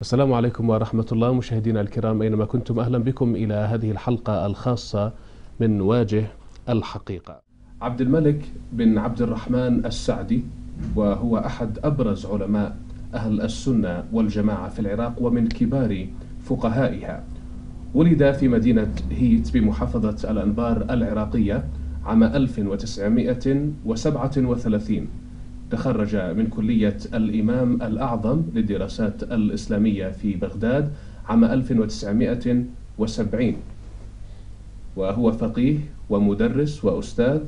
السلام عليكم ورحمة الله. مشاهدينا الكرام أينما كنتم أهلا بكم إلى هذه الحلقة الخاصة من واجه الحقيقة. عبد الملك بن عبد الرحمن السعدي وهو أحد أبرز علماء أهل السنة والجماعة في العراق ومن كبار فقهائها. ولد في مدينة هيت بمحافظة الأنبار العراقية عام 1937 تخرج من كلية الإمام الأعظم للدراسات الإسلامية في بغداد عام 1970 وهو فقيه ومدرس وأستاذ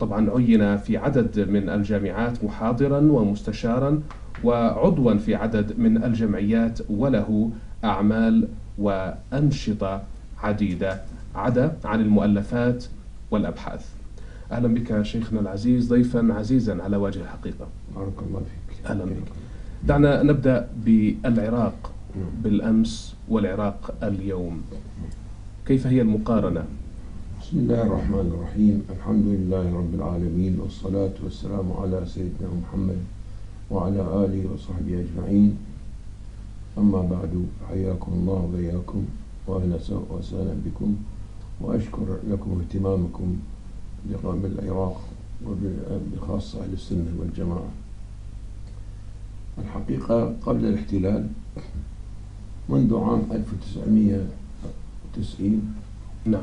طبعا عين في عدد من الجامعات محاضرا ومستشارا وعضوا في عدد من الجمعيات وله أعمال وأنشطة عديدة عدا عن المؤلفات والأبحاث. أهلا بك شيخنا العزيز ضيفا عزيزا على وجه الحقيقة. بارك الله فيك. أهلا بك. دعنا نبدأ بالعراق بالأمس والعراق اليوم. كيف هي المقارنة؟ بسم الله الرحمن الرحيم. الحمد لله رب العالمين والصلاة والسلام على سيدنا محمد وعلى آله وصحبه أجمعين. أما بعد حياكم الله وبياكم وأهلا وسهلا بكم وأشكر لكم اهتمامكم بالعراق وبخاصة أهل السنة والجماعة. الحقيقة قبل الاحتلال منذ عام 1990 نعم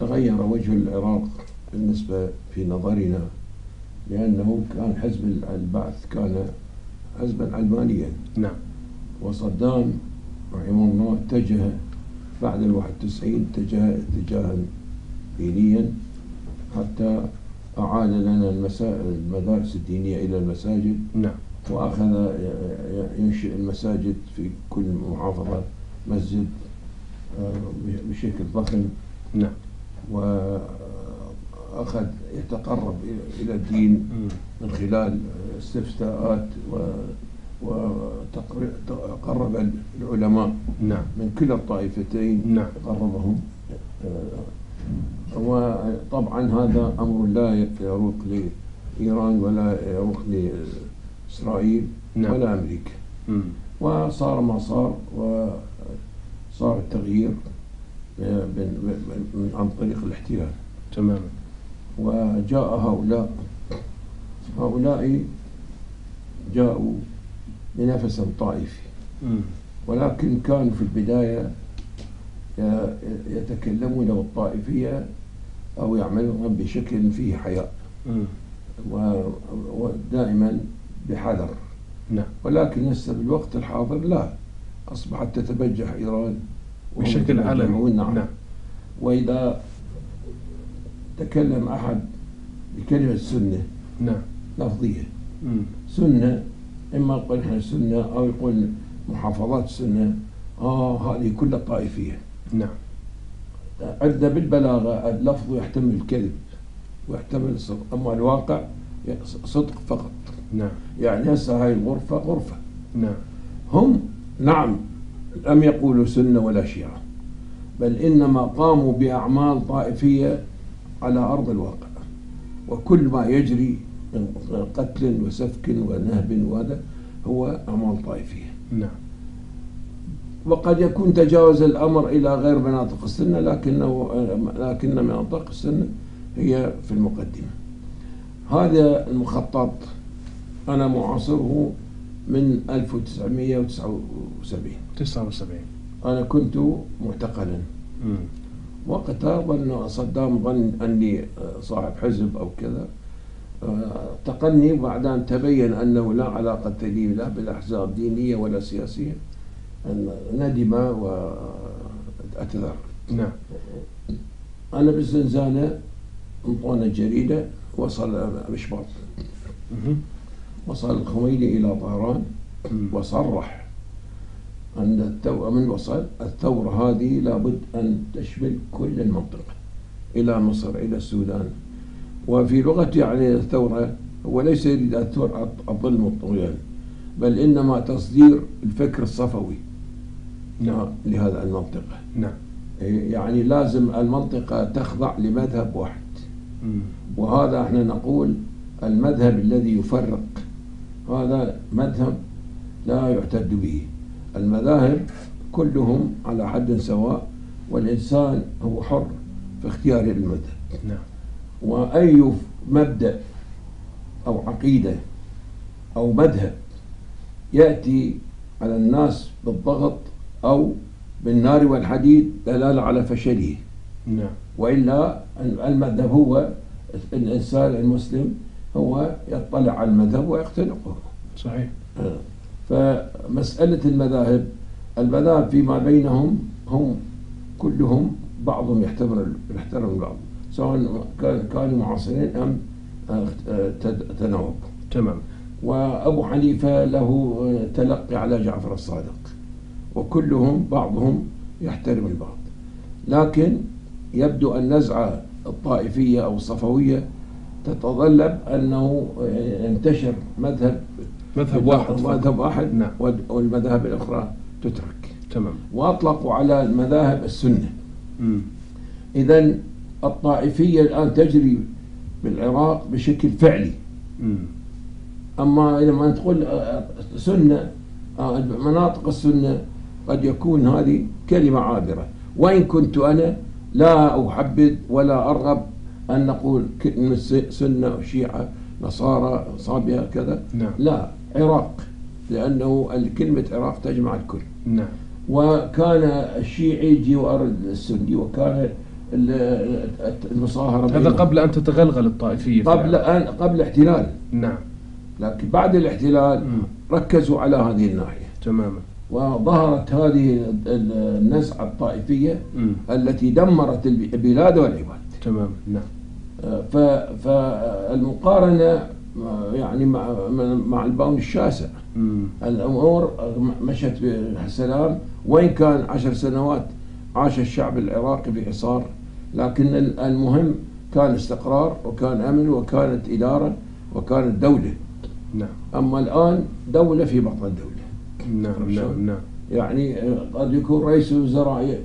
تغير وجه العراق بالنسبة في نظرنا لأنه كان حزب البعث كان حزبا علمانيا نعم. وصدام رحمه الله اتجه بعد ال 91 اتجه اتجاها دينيا. حتى أعاد لنا المدارس الدينية إلى المساجد. نعم. وأخذ ينشئ المساجد في كل محافظة مسجد آه، بشكل ضخم. نعم. وأخذ يتقرب إلى الدين من خلال استفتاءات وقرب العلماء نعم. من كلا الطائفتين نعم. قربهم آه، وطبعا هذا أمر لا يروق لإيران ولا يروق لإسرائيل نعم. ولا أمريكا مم. وصار ما صار وصار التغيير عن طريق الاحتلال تماما وجاء هؤلاء هؤلاء جاءوا بنفس طائفي. ولكن كانوا في البداية يتكلمون بالطائفية أو يعملون بشكل فيه حياء. ودائما بحذر. نعم. ولكن هسه بالوقت الحاضر لا. أصبحت تتبجح إيران. بشكل علني نعم. نعم. وإذا تكلم أحد بكلمة سنة. نعم. لفظية. سنة إما يقول إحنا سنة أو يقول محافظات سنة. آه هذه كلها طائفية. نعم. عندنا بالبلاغة اللفظ يحتمل الكذب ويحتمل الصدق أما الواقع صدق فقط. نعم. يعني هسه هاي الغرفة غرفة. نعم. هم نعم لم يقولوا سنة ولا شيعة بل إنما قاموا بأعمال طائفية على أرض الواقع. وكل ما يجري من قتل وسفك ونهب وهذا هو أعمال طائفية. نعم. وقد يكون تجاوز الأمر إلى غير مناطق السنة لكنه لكن مناطق السنة هي في المقدمة. هذا المخطط أنا معاصره من 1979 79 أنا كنت معتقلا. وقتها ظن صدام ظن أني صاحب حزب أو كذا اعتقلني وبعدين تبين أنه لا علاقة لي لا بالأحزاب دينية ولا سياسية. أن ندم واعتذر نعم. أنا بالزنزانة انطونا الجريدة وصل مشباط. وصل الخميني إلى طهران. وصرح. أن التو... من وصل؟ الثورة هذه لابد أن تشمل كل المنطقة. إلى مصر إلى السودان. وفي لغته يعني الثورة هو ليس يريد الثورة الظلم والطغيان بل إنما تصدير الفكر الصفوي. نعم. لهذا المنطقة. نعم. يعني لازم المنطقة تخضع لمذهب واحد. وهذا إحنا نقول المذهب الذي يفرق. هذا مذهب لا يعتد به. المذاهب كلهم على حد سواء والإنسان هو حر في اختيار المذهب. نعم. وأي مبدأ أو عقيدة أو مذهب يأتي على الناس بالضغط أو بالنار والحديد دلالة على فشله. نعم. وإلا المذهب هو الإنسان المسلم هو يطلع على المذهب ويختنقه. صحيح. فمسألة المذاهب المذاهب فيما بينهم هم كلهم بعضهم يحترم يحترم بعض سواء كان- كانوا معاصرين أم آه، تناوب تمام. وأبو حنيفة له تلقي على جعفر الصادق. وكلهم بعضهم يحترم البعض لكن يبدو النزعة الطائفية أو الصفوية تتطلب أنه آه، ينتشر مذهب مذهب واحد. مذهب واحد نعم. وال- والمذاهب الأخرى تترك تمام وأطلقوا على المذاهب السنة. إذا الطائفية الآن تجري بالعراق بشكل فعلي مم. أما لما تقول آه، سنة آه، مناطق السنة قد يكون هذه كلمة عابرة. وإن كنت أنا لا أحبذ ولا أرغب أن نقول سنة وشيعة نصارى صابئة كذا. نعم. لا عراق. لأنه كلمة عراق تجمع الكل. نعم. وكان الشيعي جوار السني وكان ال- المصاهرة هذا. قبل أن تتغلغل الطائفية في قبل. أن قبل الاحتلال. نعم. لكن بعد الاحتلال مم. ركزوا على هذه الناحية. تماما. وظهرت هذه ال- النزعة الطائفية مم. التي دمرت الب- البلاد والعباد. تماما نعم. ف- فالمقارنة آه، يعني مع مع البون الشاسع. مم. الأمور مشت بسلام. وإن كان عشر سنوات عاش الشعب العراقي بحصار لكن المهم كان استقرار وكان أمن وكانت إدارة وكانت دولة. نعم. أما الآن دولة في بطن دولة. نعم نعم نعم يعني قد يكون رئيس الوزراء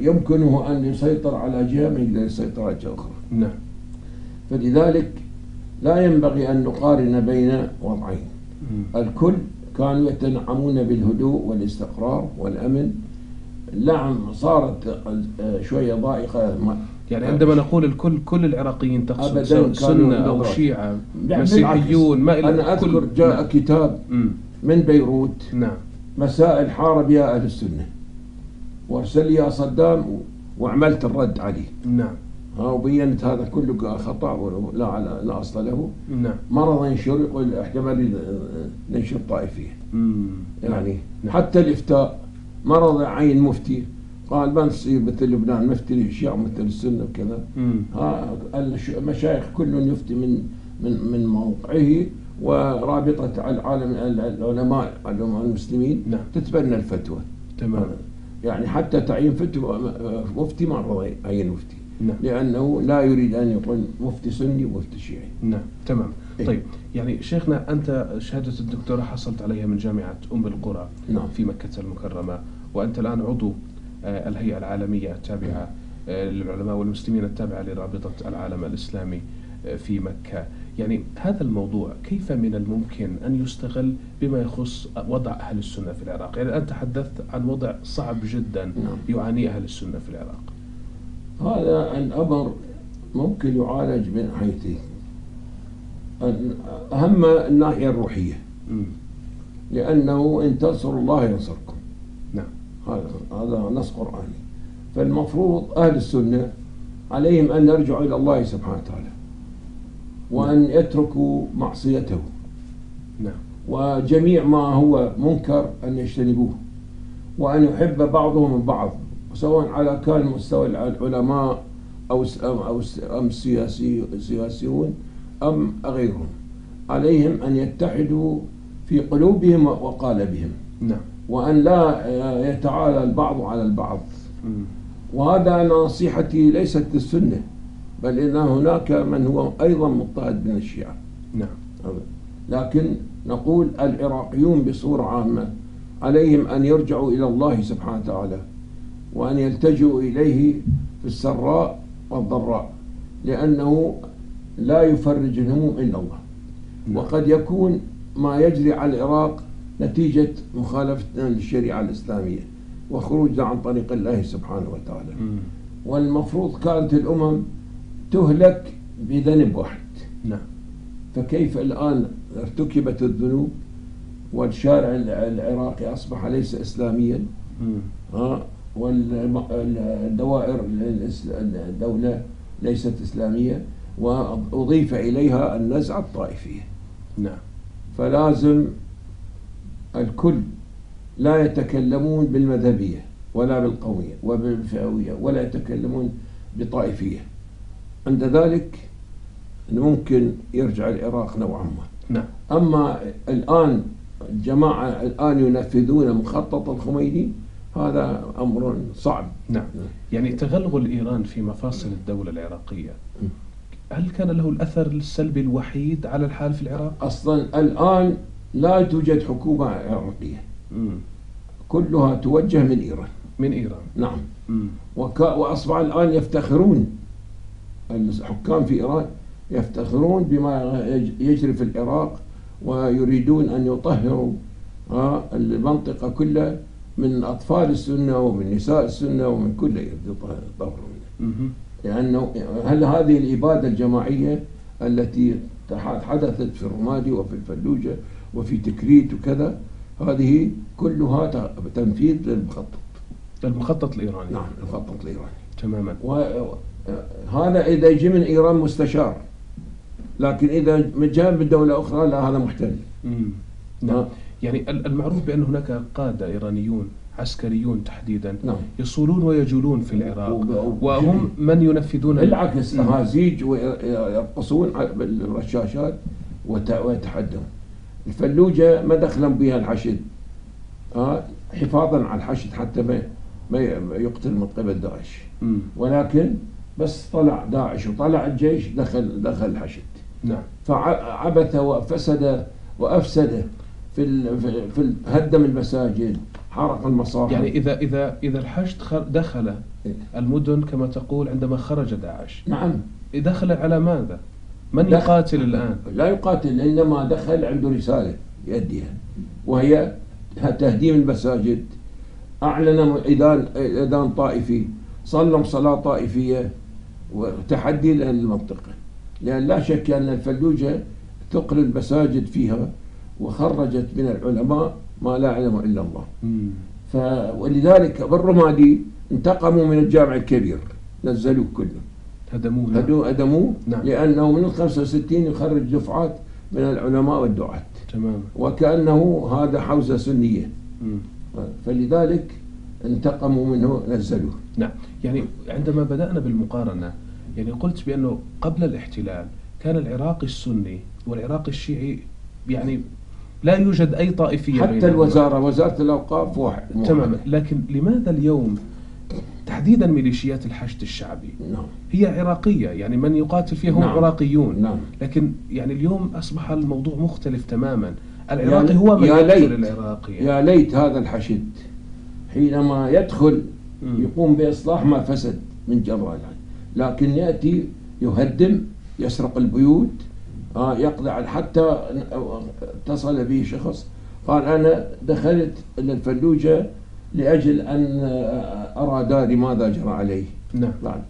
يمكنه أن يسيطر على جهة يسيطر على جهة أخرى نعم فلذلك لا ينبغي أن نقارن بين وضعين. الكل كانوا يتنعمون بالهدوء والاستقرار والأمن نعم صارت آه، شوية ضائقة يعني عندما نقول الكل كل العراقيين تقصد سنة أو. شيعة يعني مسيحيون ما إلى أنا أذكر جاء نعم. كتاب. من بيروت. نعم. مسائل حارب يا أهل السنة. وأرسل لي يا صدام وعملت الرد عليه. نعم. ها وبينت هذا كله خطأ ولا على لا أصل له. نعم. مرض ينشر يقول احتمال ننشر طائفية مم. يعني نعم. حتى الإفتاء. مرض عين مفتي. قال ما نصير مثل لبنان مفتي الشيعة مثل السنة وكذا. ها المشايخ كل يفتي من من من موقعه. ورابطة العالم العلماء العلماء المسلمين نعم. تتبنى الفتوى. تمام. يعني حتى تعيين فتوى مفتي ما رضى يعين مفتي. نعم. لأنه لا يريد أن يقول مفتي سني ومفتي شيعي. نعم تمام. إيه. طيب يعني شيخنا أنت شهادة الدكتوراه حصلت عليها من جامعة أم القرى نعم. في مكة المكرمة وأنت الآن عضو آه، الهيئة العالمية التابعة آه، للعلماء والمسلمين التابعة لرابطة العالم الإسلامي. آه، في مكة. يعني هذا الموضوع كيف من الممكن أن يستغل بما يخص وضع أهل السنة في العراق؟ يعني الآن تحدثت عن وضع صعب جدا نعم. يعانيه أهل السنة في العراق. هذا الأمر ممكن يعالج من ال- أهم الناحية الروحية. لأنه إن تنصروا الله ينصركم. نعم. هذا هذا نص قرآني. فالمفروض أهل السنة عليهم أن يرجعوا إلى الله سبحانه وتعالى. وأن يتركوا معصيته. نعم. وجميع ما هو منكر أن يجتنبوه. وأن يحب بعضهم البعض سواء على كان مستوى العلماء أو أو أم السياسي السياسيون أم غيرهم. عليهم أن يتحدوا في قلوبهم وقالبهم. نعم. وأن لا يتعالى البعض على البعض. وهذا نصيحتي ليست للسنة بل إن هناك من هو أيضا مضطهد من الشيعة. نعم. لكن نقول العراقيون بصورة عامة عليهم أن يرجعوا إلى الله سبحانه وتعالى وأن يلتجئوا إليه في السراء والضراء لأنه لا يفرج الهموم إلا الله. نعم. وقد يكون ما يجري على العراق نتيجة مخالفتنا للشريعة الإسلامية وخروجنا عن طريق الله سبحانه وتعالى. والمفروض كانت الأمم تهلك بذنب واحد. نعم. فكيف الآن ارتكبت الذنوب والشارع العراقي أصبح ليس إسلاميا. ها والدوائر الدولة ليست إسلامية وأضيف إليها النزعة الطائفية. نعم. فلازم الكل لا يتكلمون بالمذهبية ولا بالقومية وبالفئوية ولا يتكلمون بطائفية. عند ذلك ممكن يرجع العراق نوعا ما. نعم. أما الآن الجماعة الآن ينفذون مخطط الخميني هذا أمر صعب. نعم. يعني تغلغل إيران في مفاصل الدولة العراقية. هل كان له الأثر السلبي الوحيد على الحال في العراق؟ أصلا الآن لا توجد حكومة عراقية. كلها توجه من إيران. من إيران. نعم. وك... وأصبح الآن يفتخرون الحكام في إيران يفتخرون بما يج- يجري في العراق ويريدون أن يطهروا آه، المنطقة كلها من أطفال السنة ومن نساء السنة ومن كل يطهرون مهم. لأنه هل هذه الإبادة الجماعية التي حدثت في الرمادي وفي الفلوجة وفي تكريت وكذا هذه كلها تنفيذ للمخطط. المخطط الإيراني. نعم المخطط الإيراني. تماما. وهذا إذا يجي من إيران مستشار. لكن إذا جاء من دولة أخرى لا هذا محتل. مم. نعم. يعني ال- المعروف بأن هناك قادة إيرانيون عسكريون تحديدا نعم. يصولون ويجولون في العراق وهم من ينفذون بالعكس مم. أهازيج ويرقصون بالرشاشات ويتحدون. الفلوجة ما دخلن بها الحشد. آه، حفاظا على الحشد حتى ما ما يقتل من قبل داعش. ولكن بس طلع داعش وطلع الجيش دخل دخل الحشد نعم. فعبث وفسد وافسد في ال في, ال- هدم المساجد حرق المصاحف. يعني إذا إذا إذا الحشد دخل إيه. المدن كما تقول عندما خرج داعش. نعم. دخل على ماذا؟ من دخل- يقاتل الآن؟ لا يقاتل إنما دخل عنده رسالة يؤديها وهي تهديم المساجد. أعلن إذان إذان طائفي صلى صلاة طائفية. وتحدي للمنطقه لأن لا شك أن الفلوجة ثقل المساجد فيها وخرجت من العلماء ما لا يعلم إلا الله. ف ولذلك بالرمادي انتقموا من الجامع الكبير نزلوه كله هدموه نعم. هدموه نعم. لأنه من ال 65 يخرج دفعات من العلماء والدعاة تماما وكأنه هذا حوزة سنية مم. فلذلك انتقموا منه نزلوه. نعم. يعني عندما بدأنا بالمقارنة يعني قلت بأنه قبل الاحتلال كان العراق السني والعراق الشيعي يعني لا يوجد أي طائفية حتى بينهما. الوزارة وزارة الأوقاف واحد. تماما. لكن لماذا اليوم تحديدا ميليشيات الحشد الشعبي؟ نعم. هي عراقية يعني من يقاتل فيها هم نعم. عراقيون. نعم. لكن يعني اليوم أصبح الموضوع مختلف تماما. العراقي يا- هو من يا يقتل ليت. العراقي يا ليت هذا الحشد. حينما يدخل. يقوم بإصلاح ما فسد من جراء العين لكن يأتي يهدم يسرق البيوت آه، يقضي حتى اتصل به شخص قال أنا دخلت إلى الفلوجة لأجل أن آه، أرى داري ماذا جرى عليه نعم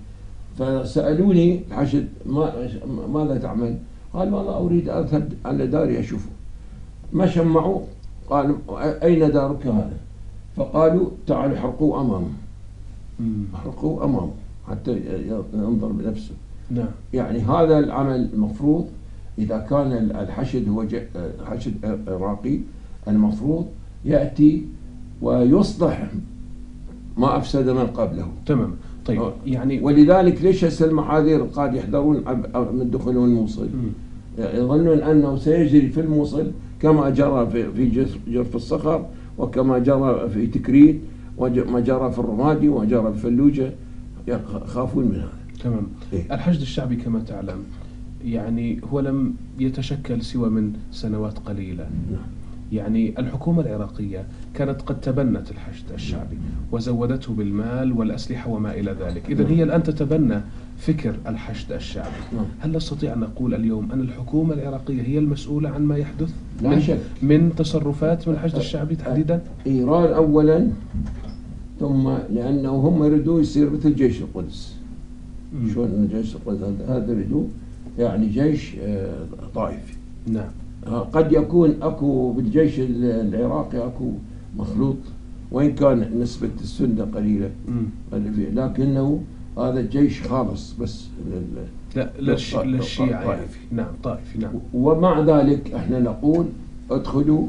فسألوني الحشد ما ماذا تعمل؟ قال والله أريد أذهب على داري أشوفه مشى معه قال أين دارك هذا؟ فقالوا تعالوا احرقوه أمامه مم. احرقوه أمامه حتى ينظر بنفسه نعم يعني هذا العمل المفروض إذا كان الحشد هو حشد عراقي المفروض يأتي ويصلح ما أفسد من قبله تمام طيب. يعني ولذلك ليش هسه المحاذير قاعد يحذرون من دخولهم الموصل. يظنون أنه سيجري في الموصل كما جرى في جرف الصخر وكما جرى في تكريت وما جرى في الرمادي وما جرى في فلوجة يخافون من هذا. تمام. إيه؟ الحشد الشعبي كما تعلم يعني هو لم يتشكل سوى من سنوات قليلة. نعم. يعني الحكومة العراقية كانت قد تبنت الحشد الشعبي وزودته بالمال والأسلحة وما إلى ذلك. إذا هي الآن تتبنى فكر الحشد الشعبي. نعم. هل نستطيع أن نقول اليوم أن الحكومة العراقية هي المسؤولة عن ما يحدث؟ من, شك. من تصرفات من الحشد الشعبي تحديدا؟ إيران أولا ثم لأنه هم يريدوا يصير مثل جيش القدس. شلون جيش القدس هذا- يريدوا يعني جيش آه، طائفي. نعم. آه، قد يكون أكو بالجيش ال- العراقي أكو مخلوط وإن كان نسبة السنة قليلة. مم. اللي فيه، لكنه هذا الجيش خالص بس لل- لا. للشيعة يعني. طائفي. نعم طائفي نعم ومع ذلك إحنا نقول ادخلوا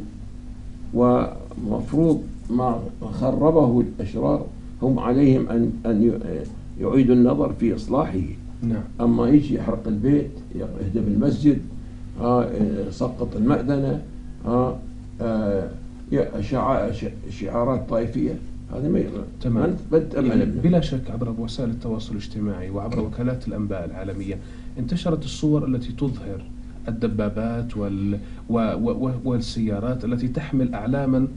ومفروض ما خربه الأشرار هم عليهم ان أن يعيدوا النظر في إصلاحه نعم أما يجي يحرق البيت يهدم المسجد ها يسقط المأذنة ها آه، شعارات طائفية هذه ما تمام. تأمل يعني منه. بلا شك عبر وسائل التواصل الاجتماعي وعبر وكالات الأنباء العالمية انتشرت الصور التي تظهر الدبابات وال و و و والسيارات التي تحمل أعلاما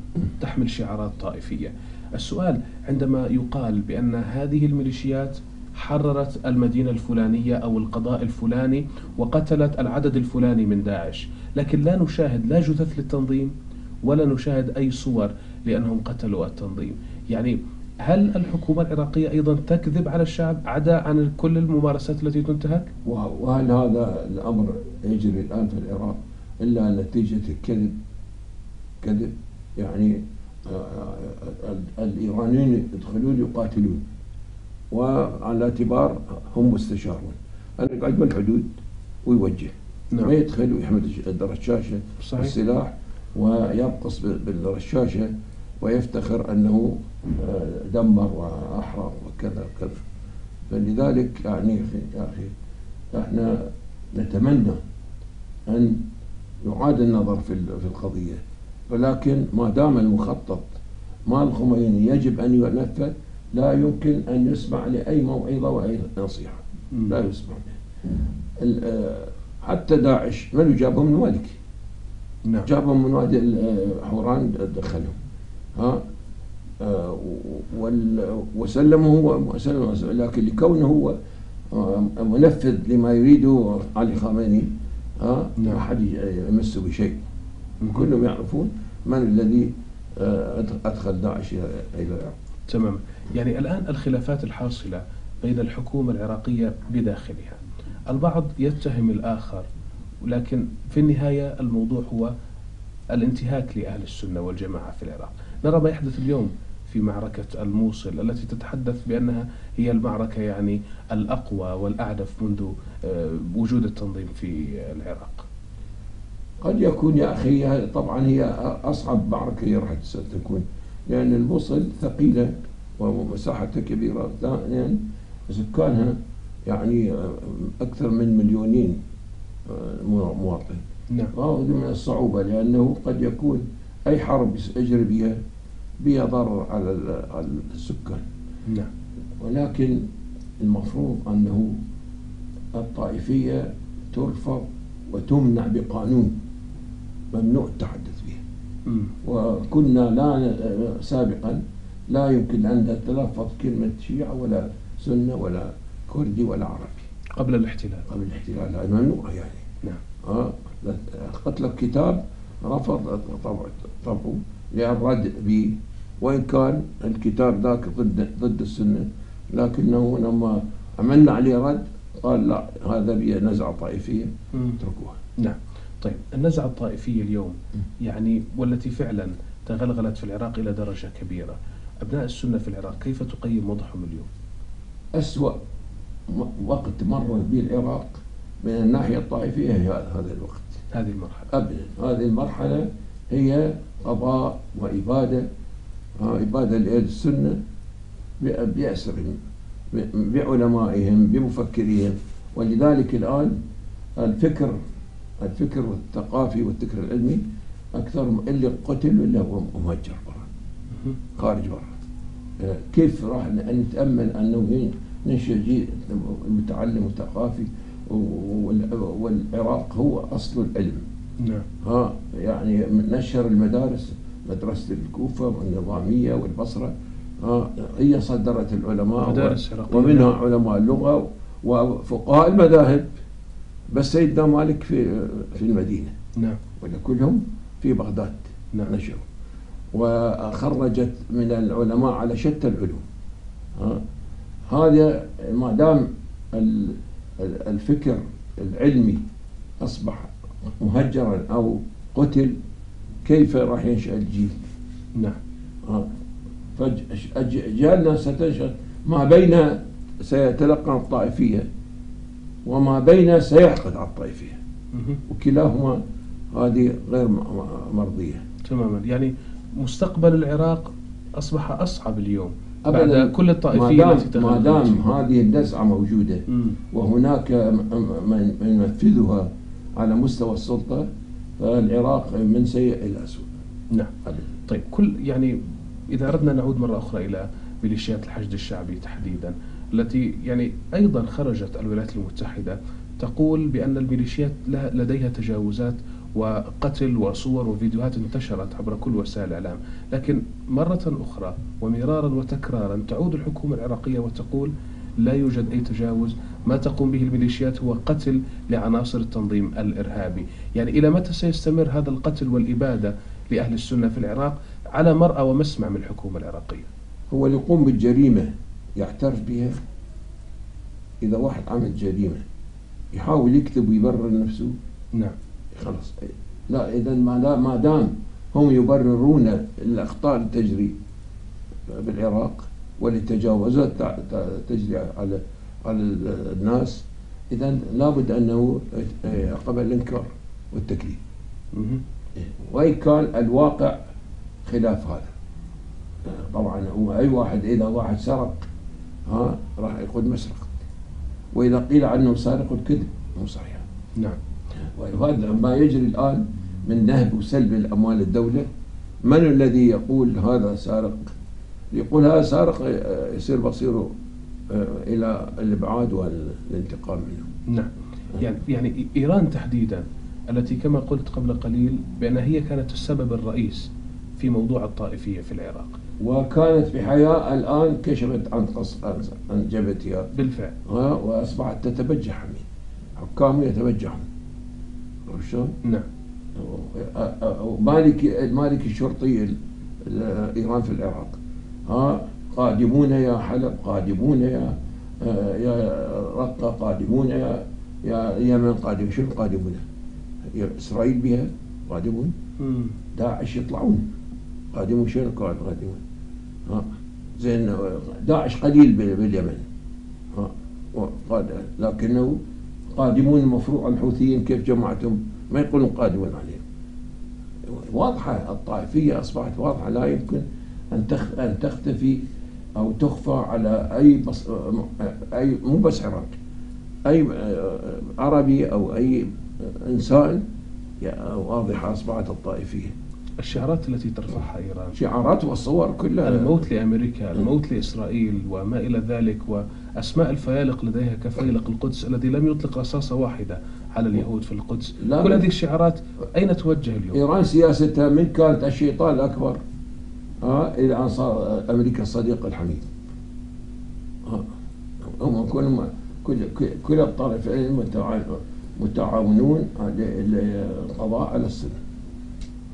تحمل شعارات طائفية السؤال عندما يقال بأن هذه الميليشيات حررت المدينة الفلانية أو القضاء الفلاني وقتلت العدد الفلاني من داعش لكن لا نشاهد لا جثث للتنظيم ولا نشاهد أي صور لأنهم قتلوا التنظيم يعني هل الحكومة العراقية أيضا تكذب على الشعب عدا عن كل الممارسات التي تنتهك؟ وه- وهل هذا الأمر يجري الآن في العراق إلا نتيجة الكذب كذب يعني آه، آه، ال- الإيرانيين يدخلون يقاتلون وعلى اعتبار هم مستشارون أنا قاعد بالحدود ويوجه نعم. ما يدخل ويحمل الرشاشة صحيح. والسلاح ويرقص بال- بالرشاشة ويفتخر أنه دمر وأحرق وكذا وكذا. فلذلك يعني يا أخي- إحنا نتمنى أن يعاد النظر في في القضية. ولكن ما دام المخطط مال الخميني يجب أن ينفذ لا يمكن أن يسمع لأي موعظة وأي نصيحة. لا يسمع. آه، حتى داعش من جابهم؟ من المالكي نعم. جابهم من وادي آه، حوران دخلهم. ها؟ آه، و- وال- وسلمه هو وسلم لكن لكونه هو آه، منفذ لما يريده علي خامنئي ها نعم. ما حد يمسه بشيء. كلهم يعرفون من الذي آه، أدخل داعش إلى العراق. تماما يعني الآن الخلافات الحاصلة بين الحكومة العراقية بداخلها. البعض يتهم الآخر ولكن في النهاية الموضوع هو الانتهاك لأهل السنة والجماعة في العراق. نرى ما يحدث اليوم في معركة الموصل التي تتحدث بأنها هي المعركة يعني الأقوى والأعنف منذ آه، وجود التنظيم في العراق. قد يكون يا هذا طبعا هي أصعب معركة هي راح ستكون. لأن الموصل ثقيلة ومساحتها كبيرة. ثانيا سكانها يعني أكثر من مليونين مواطن. نعم. من الصعوبة لأنه قد يكون أي حرب يجري بها بها ضرر على ال- على السكان نعم. ولكن المفروض أنه الطائفية ترفض وتمنع بقانون ممنوع التحدث بها مم. وكنا لا سابقا لا يمكن أن نتلفظ كلمة شيعة ولا سنة ولا كردي ولا عربي. قبل الاحتلال. قبل الاحتلال. ممنوع يعني. نعم. ها قتل كتاب رفض طبع طبعه للرد به وإن كان الكتاب ذاك ضد ضد السنة لكنه لما عملنا عليه رد قال لا هذا بيه نزعة طائفية. اتركوها. نعم. طيب النزعة الطائفية اليوم يعني والتي فعلا تغلغلت في العراق إلى درجة كبيرة. أبناء السنة في العراق كيف تقيم وضعهم اليوم؟ أسوأ وقت مر به العراق من الناحية الطائفية هي هذا الوقت. هذه المرحلة. أبدا. هذه المرحلة هي قضاء وإبادة إبادة لأهل السنة بأسرهم بعلمائهم بمفكريهم. ولذلك الآن الفكر الفكر الثقافي والفكر العلمي أكثر من اللي قتل ولا هو مهجر برا. خارج برا. آه، كيف راح نتأمل أنه ننشئ جيل متعلم وثقافي والعراق هو أصل العلم. نعم. ها يعني نشر المدارس مدرسة الكوفة والنظامية والبصرة ها هي صدرت العلماء. ومنها علماء اللغة وفقهاء المذاهب. بس سيدنا مالك في في المدينة. نعم. ولا كلهم في بغداد نعم. نشروا وخرجت من العلماء على شتى العلوم. ها؟ هذا ما دام ال- ال- الفكر العلمي أصبح مهجرا أو قتل كيف راح ينشأ الجيل نعم ها؟ فأجيالنا ستنشأ ما بين سيتلقى الطائفية وما بين سيحقد على الطائفية. وكلاهما هذه غير مرضية تماما يعني مستقبل العراق أصبح أصعب اليوم أبداً. بعد كل الطائفية ما. دام هذه النزعة موجودة مم. وهناك من ينفذها على مستوى السلطة فالعراق من سيء إلى أسوأ نعم. طيب كل يعني إذا أردنا نعود مرة أخرى إلى ميليشيات الحشد الشعبي تحديدا التي يعني أيضا خرجت الولايات المتحدة تقول بأن الميليشيات لديها تجاوزات وقتل وصور وفيديوهات انتشرت عبر كل وسائل الإعلام. لكن مرة أخرى ومرارا وتكرارا تعود الحكومة العراقية وتقول لا يوجد أي تجاوز ما تقوم به الميليشيات هو قتل لعناصر التنظيم الإرهابي. يعني إلى متى سيستمر هذا القتل والإبادة لأهل السنة في العراق على مرأى ومسمع من الحكومة العراقية؟ هو اللي يقوم بالجريمة يعترف بها؟ إذا واحد عمل جريمة يحاول يكذب ويبرر نفسه؟ نعم. خلاص. لا إذا ما ما دام هم يبررون الأخطاء اللي تجري بالعراق والتجاوزات تجري على على الناس إذا لابد أنه قبل الإنكار. والتكذيب مهم. وإن كان الواقع خلاف هذا. طبعا هو أي واحد إذا واحد سرق ها راح يقول مسرق. وإذا قيل عنه سارق الكذب مو صحيح. نعم. وهذا ما يجري الآن من نهب وسلب الأموال الدولة. من الذي يقول هذا سارق؟ يقول هذا سارق آه، يصير مصيره آه، إلى الإبعاد والانتقام منه. نعم. يعني يعني إيران تحديدا التي كما قلت قبل قليل بأن هي كانت السبب الرئيس في موضوع الطائفية في العراق. وكانت بحياة الآن كشفت عن قص عن- جبهتها. بالفعل. وأصبحت تتبجح منه حكام يتبجحون. عرفت شلون؟ نعم. مالك المالك الشرطي ال- ال- ايران في العراق. ها قادمون يا حلب قادمون يا يا رقة قادمون يا يا اليمن قادمون شنو قادمون؟ إسرائيل بها قادمون. داعش يطلعون. قادمون شنو قال قادمون؟ ها. زين آه، داعش قليل بال- باليمن. ها. لكنه قادمون المفروض الحوثيين كيف جماعتهم ما يقولون قادمون عليهم. واضحة الطائفية أصبحت واضحة. لا يمكن أن تخ... أن تختفي أو تخفى على أي بص... أي مو بس عراق. أي عربي أو أي إنسان واضحة أصبحت الطائفية. الشعارات التي ترفعها إيران. شعارات والصور كلها. الموت لأمريكا الموت لإسرائيل وما إلى ذلك وأسماء الفيالق لديها كفيلق القدس الذي لم يطلق رصاصة واحدة على اليهود في القدس. لا. كل هذه الشعارات أين توجه اليوم؟ إيران سياستها من كانت الشيطان الأكبر ها إلى أن صار أمريكا الصديق الحميد. ها هم كل كل كل- الطرفين متعا- متعاونون على القضاء على السنة.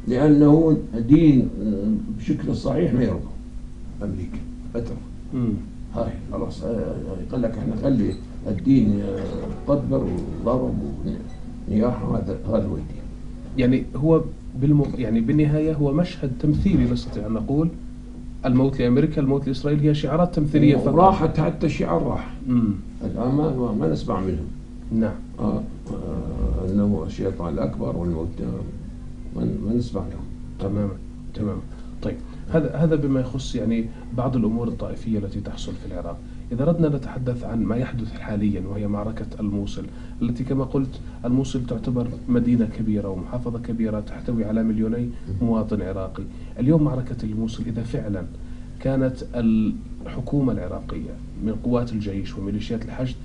لأنه دين بشكل الصحيح ما يرضى. أمريكا أترك. مم. هاي خلاص آه، يقول لك إحنا خلي الدين آه، طبر وضرب ونياحة هذا هذا هو الدين. يعني هو بالم... يعني بالنهاية هو مشهد تمثيلي نستطيع أن نقول الموت لأمريكا الموت لإسرائيل هي شعارات تمثيلية فقط. راحت حتى الشعار راح. الآن ما نسمع منهم. نعم. آه آه أنه الشيطان الأكبر والموت. ما, ما نسمع لهم. تماما تماما. طيب هذا هذا بما يخص يعني بعض الأمور الطائفية التي تحصل في العراق. إذا أردنا نتحدث عن ما يحدث حاليا وهي معركة الموصل التي كما قلت الموصل تعتبر مدينة كبيرة ومحافظة كبيرة تحتوي على مليوني مواطن عراقي. اليوم معركة الموصل إذا فعلا كانت الحكومة العراقية من قوات الجيش وميليشيات الحشد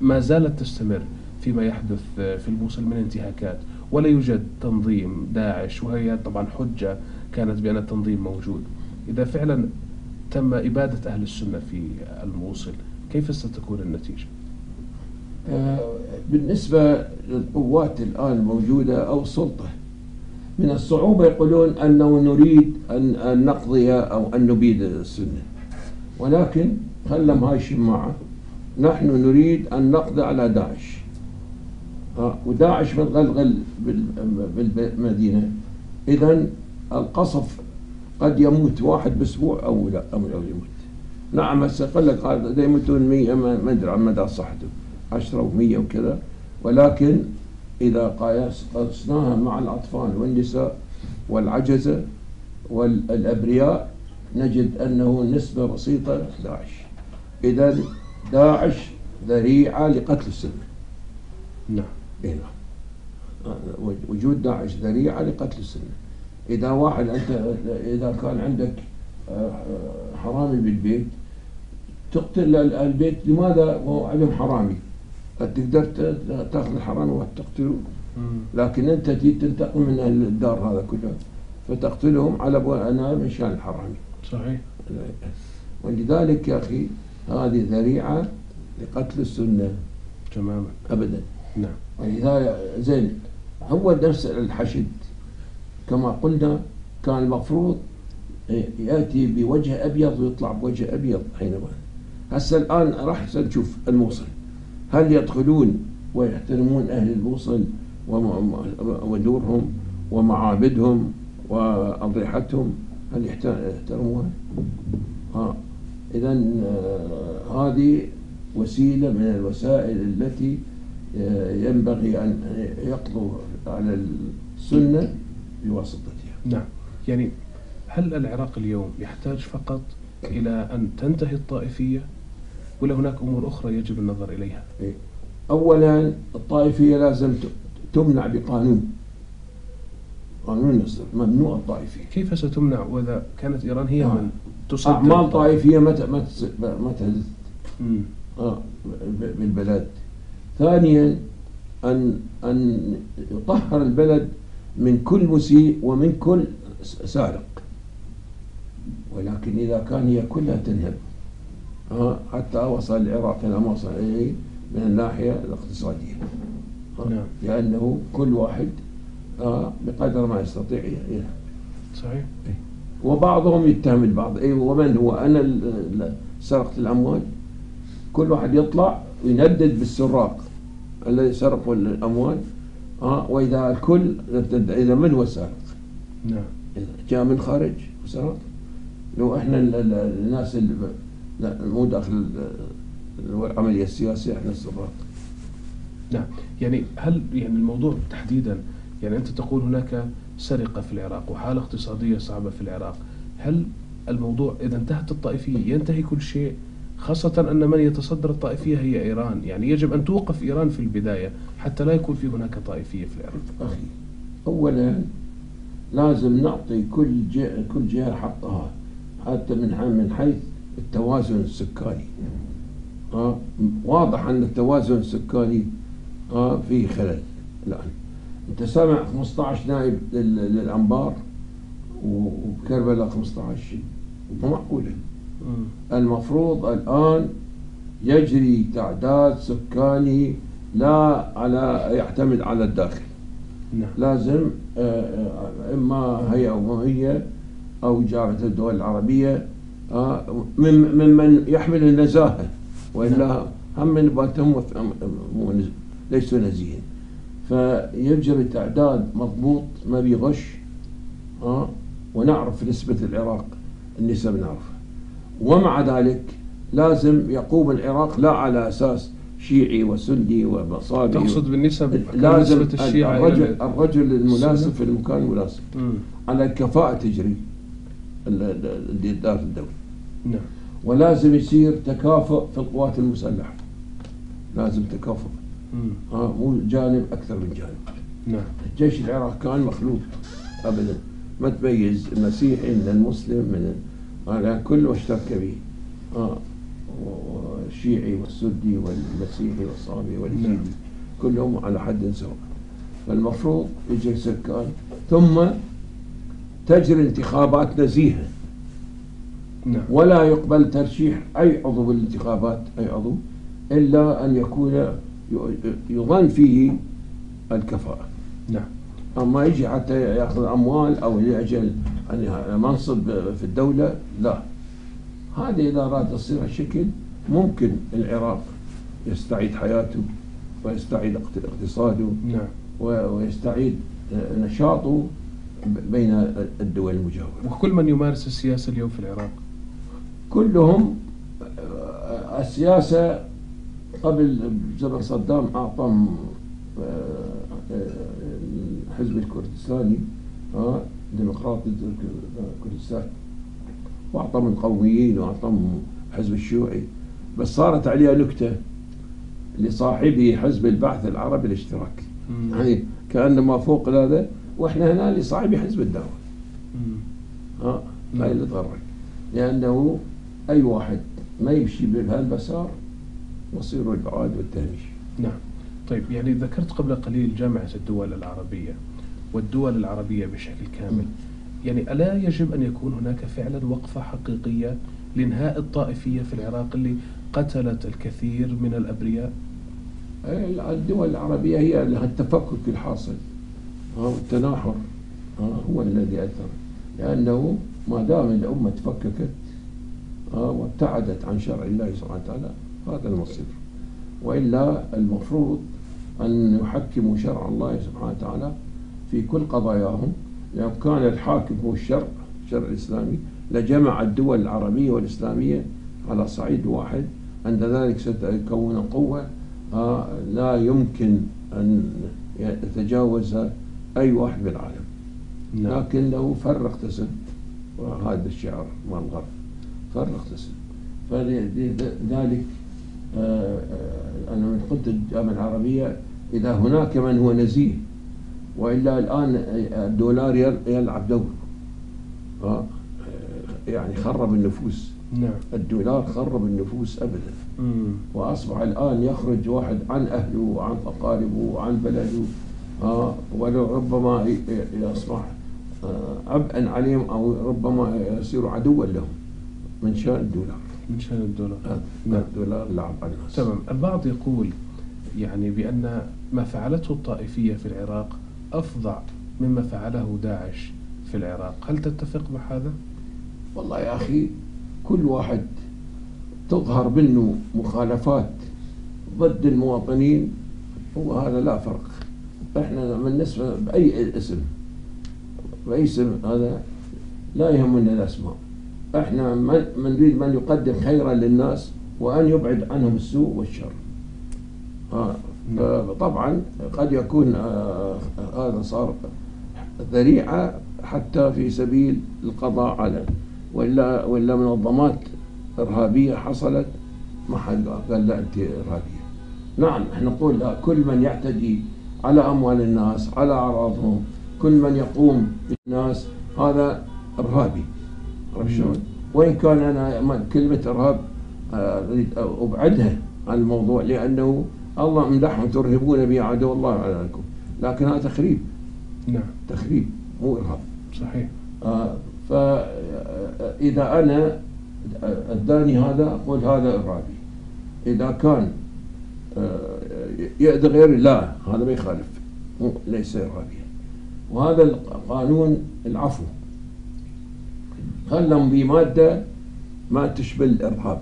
ما زالت تستمر فيما يحدث في الموصل من انتهاكات ولا يوجد تنظيم داعش وهي طبعا حجة كانت بأن التنظيم موجود. إذا فعلا تم إبادة أهل السنة في الموصل كيف ستكون النتيجة؟ آه، بالنسبة للقوات الآن الموجودة أو السلطة من الصعوبة يقولون أنه نريد أن نقضي أو أن نبيد السنة. ولكن خلهم هاي الشماعة نحن نريد أن نقضي على داعش. آه، وداعش متغلغل بال- بالمدينة. إذا القصف قد يموت واحد بأسبوع أو لا أو أو يموت. نعم هسه قال لك هذا يموتون 100 ما أدري عن مدى صحته. 10 و100 وكذا. ولكن إذا قايس قسناها مع الأطفال والنساء والعجزة والأبرياء نجد أنه نسبة بسيطة داعش اذا داعش ذريعة لقتل السنة نعم. إيه نعم. آه، وجود داعش ذريعة لقتل السنة إذا واحد أنت إذا كان عندك آه، حرامي بالبيت تقتل ال- البيت لماذا هو عندهم حرامي؟ تقدر تأخذ الحرامي وتقتله. لكن أنت تجي تنتقم من الدار هذا كله فتقتلهم على أنا مشان الحرامي. صحيح. ولذلك يا أخي هذه ذريعة لقتل السنة. تماما. أبدا. نعم. ولذلك زين. هو نفس الحشد. كما قلنا كان المفروض يأتي بوجه أبيض ويطلع بوجه أبيض. حينما هسه الآن راح نشوف الموصل. هل يدخلون ويحترمون أهل الموصل ودورهم ومعابدهم واضرحتهم هل يحت- يحترموها؟ ها اذا هذه وسيلة من الوسائل التي آه، ينبغي أن يقضوا على السنة بواسطتها. نعم. يعني هل العراق اليوم يحتاج فقط إلى أن تنتهي الطائفية ولا هناك أمور أخرى يجب النظر إليها؟ اولا الطائفية لازم ت- تمنع بقانون. قانون يصدر ممنوع الطائفيه كيف ستمنع وإذا كانت إيران هي آه. من تصدر أعمال الطائفية؟ طائفية ما ما مم. آه، بالبلد ثانيا ان أن يطهر البلد من كل مسيء ومن كل سارق ولكن إذا كان هي كلها تنهب آه، حتى وصل العراق إلى ما وصل اليه من الناحية الاقتصادية آه، نعم. لأنه كل واحد بقدر ما يستطيع ينهب صحيح. وبعضهم يتهم البعض. اي ومن هو؟ أنا سرقت الأموال. كل واحد يطلع ويندد بالسراق الذي سرقوا الأموال. آه وإذا الكل إذا من هو السارق؟ نعم. جاء من خارج وسرق. لو إحنا ال- ال- الناس اللي لا مو داخل ال- العملية السياسية إحنا السراق. نعم. يعني هل يعني الموضوع تحديدا يعني أنت تقول هناك سرقة في العراق وحالة اقتصادية صعبة في العراق. هل الموضوع إذا انتهت الطائفية ينتهي كل شيء؟ خاصة أن من يتصدر الطائفية هي إيران. يعني يجب أن توقف إيران في البداية حتى لا يكون في هناك طائفية في العراق. أخي أولا لازم نعطي كل جهة كل جهة حقها حتى من من حيث التوازن السكاني. آه واضح أن التوازن السكاني آه فيه خلل الآن. أنت سامع 15 نائب لل- للأنبار و- وبكربلاء 15 مو معقولة؟ المفروض الآن يجري تعداد سكاني لا على يعتمد على الداخل. نعم. لازم آه، آه، إما هيئة أممية أو جامعة الدول العربية آه، من ممن يحمل النزاهة وإلا هم من نز- ليسوا نزيهين. فيجري تعداد مضبوط ما بيغش آه، ونعرف نسبة العراق النسب نعرفها. ومع ذلك لازم يقوم العراق لا على أساس شيعي وسني ومصابي تقصد بالنسب؟ لازم نسبة الشيعة الرجل, إلى- الرجل المناسب؟ في المكان المناسب مم. على الكفاءة تجري ال- ال- اللي دار الدولة. نعم. ولازم يصير تكافؤ في القوات المسلحة. لازم تكافؤ. ها مو جانب أكثر من جانب. نعم. الجيش العراقي كان مخلوط أبدا. ما تميز المسيحي من المسلم من هذا كله اشترك به. آه. والشيعي والسدي والمسيحي والصابي واليزيدي نعم. كلهم على حد سواء. فالمفروض يجي سكان ثم تجري انتخابات نزيهه نعم. ولا يقبل ترشيح أي عضو بالانتخابات أي عضو إلا أن يكون يظن فيه الكفاءة نعم. أما يجي حتى يأخذ أموال أو لأجل يعني منصب في الدولة لا. هذه إذا أراد تصير هالشكل ممكن العراق يستعيد حياته ويستعيد اقتصاده نعم. ويستعيد نشاطه بين الدول المجاورة. وكل من يمارس السياسة اليوم في العراق؟ كلهم السياسة قبل زمن صدام أعطى الحزب الكردستاني ديمقراطي كردستان. واعطاهم القوميين واعطاهم الحزب الشيوعي. بس صارت عليها نكتة لصاحبه حزب البعث العربي الاشتراكي. يعني كأنما فوق هذا وإحنا هنا لصاحب حزب الدعوة. ها هاي اللي لأنه أي واحد ما يمشي بهالمسار مصيره البعاد والتهميش نعم. طيب يعني ذكرت قبل قليل جامعة الدول العربية والدول العربية بشكل كامل. يعني ألا يجب أن يكون هناك فعلا وقفة حقيقية لإنهاء الطائفية في العراق اللي قتلت الكثير من الأبرياء؟ الدول العربية هي التفكك الحاصل. والتناحر هو الذي أثر. لأنه ما دام الأمة تفككت وابتعدت عن شرع الله سبحانه وتعالى هذا المصير وإلا المفروض أن يحكموا شرع الله سبحانه وتعالى في كل قضاياهم. لو كان الحاكم هو الشرع الشرع الإسلامي. لجمع الدول العربية والإسلامية على صعيد واحد. عند ذلك ستكون قوة. آه، لا يمكن أن يتجاوزها أي واحد بالعالم نعم. لكن لو فرق تسد وهذا الشعر مال الغرب فرق تسد فلذلك أنا من قلت الجامعة العربية إذا هناك من هو نزيه. وإلا الآن الدولار يلعب دور. يعني خرب النفوس. نعم. الدولار خرب النفوس أبدا. وأصبح الآن يخرج واحد عن أهله وعن أقاربه وعن بلده. آه وربما يصبح آه عبئا عليهم أو ربما يصير عدوا لهم من شأن الدولار. من شأن الدولار. آه نعم. الدولار لعب على تمام. البعض يقول يعني بأن ما فعلته الطائفية في العراق أفظع مما فعله داعش في العراق. هل تتفق مع هذا؟ والله يا أخي كل واحد تظهر منه مخالفات ضد المواطنين وهذا لا فرق. إحنا بالنسبة بأي اسم بأي اسم هذا لا يهمنا الاسماء إحنا من نريد من يقدم خيرا للناس وأن يبعد عنهم السوء والشر. آه طبعا قد يكون آه هذا صار ذريعة حتى في سبيل القضاء على ولا ولا منظمات إرهابية حصلت ما حد قال لا أنت إرهابية. نعم إحنا نقول لا كل من يعتدي على أموال الناس على أعراضهم كل من يقوم بالناس هذا إرهابي. شلون؟ وإن كان أنا كلمة ارهاب آه، أريد أبعدها عن الموضوع لأنه الله مدحهم ترهبون به عدو الله عليكم. لكن هذا تخريب. نعم. تخريب مو إرهاب. صحيح. آه فاذا أنا أداني هذا أقول هذا إرهابي. إذا كان آه، يأذي غيري لا هذا ما يخالف. ليس إرهابيا. وهذا القانون العفو. خلهم بمادة ما تشبه الإرهاب.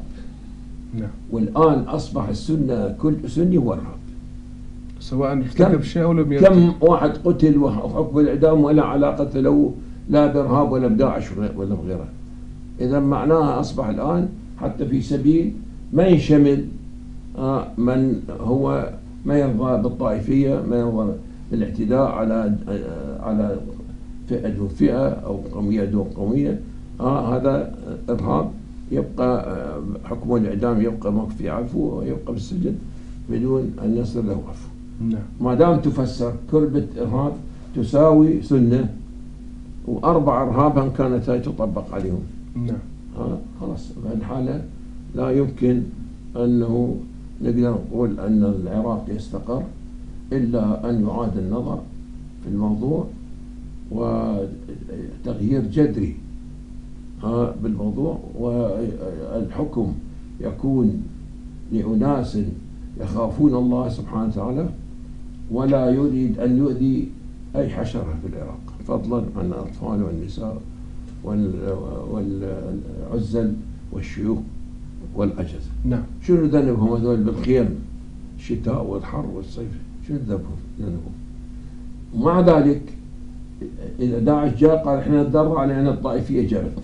نعم. والآن أصبح السنة كل سني هو إرهاب. سواء ارتكب شيء أو لم كم واحد قتل وحكم الإعدام ولا علاقة له لا بإرهاب ولا بداعش ولا بغيره. إذا معناها أصبح الآن حتى في سبيل ما ينشمل آه، من هو ما يرضى بالطائفية ما يرضى بالاعتداء على آه، على فئة دون فئة أو قومية دون قومية. آه هذا إرهاب. يبقى آه حكم الإعدام يبقى في عفو ويبقى بالسجن بدون أن يصدر له عفو. نعم. ما دام تفسر كلمة إرهاب تساوي سنة وأربع إرهابا كانت هاي تطبق عليهم. نعم. آه خلاص. بهالحالة لا يمكن أنه نقدر نقول أن العراق يستقر إلا أن يعاد النظر في الموضوع وتغيير جذري. بالموضوع والحكم يكون لأناس يخافون الله سبحانه وتعالى ولا يريد أن يؤذي أي حشرة في العراق فضلا عن الأطفال والنساء والعزل والشيوخ والعجز نعم. شنو ذنبهم هذول بالخيم؟ الشتاء والحر والصيف. شنو ذنبهم؟ ذنبهم. ومع ذلك إذا داعش جاء قال إحنا نتضرع لأن الطائفية جرت.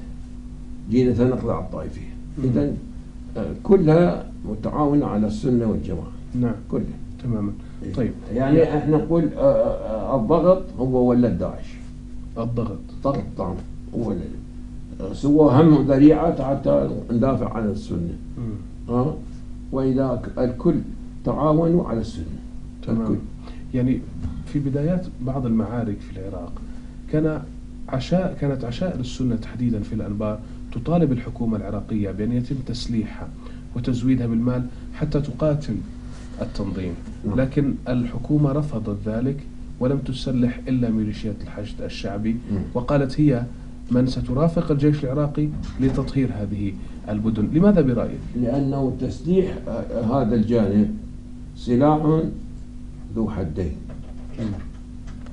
تنقضي على الطائفية. إذا آه، كلها متعاونة على السنة والجماعة. نعم. كلها. تماما. طيب. يعني إحنا نقول آه، آه، الضغط هو ولد داعش الضغط. ضغط طعم هو سوى هم ذريعة حتى ندافع عن السنة. ها وإذا الكل تعاونوا على السنة. تمام. الكل. يعني في بدايات بعض المعارك في العراق كان عشاء كانت عشائر السنة تحديدا في الأنبار. تطالب الحكومة العراقية بأن يتم تسليحها وتزويدها بالمال حتى تقاتل التنظيم نعم. لكن الحكومة رفضت ذلك ولم تسلح إلا ميليشيات الحشد الشعبي نعم. وقالت هي من سترافق الجيش العراقي لتطهير هذه المدن لماذا برأيك؟ لأنه تسليح هذا الجانب سلاح ذو حدين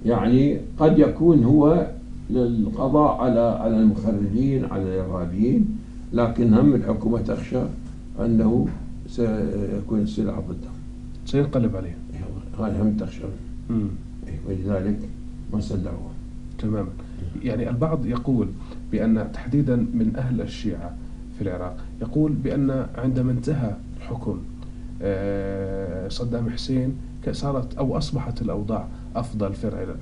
يعني قد يكون هو للقضاء على على المخرجين على الإرهابيين. لكن هم الحكومة تخشى أنه سيكون السلاح ضدهم سينقلب عليهم. هذا هم تخشى ولذلك ما سلعوه تماما. يعني البعض يقول بأن تحديدا من أهل الشيعة في العراق يقول بأن عندما انتهى حكم آه، صدام حسين صارت أو أصبحت الأوضاع أفضل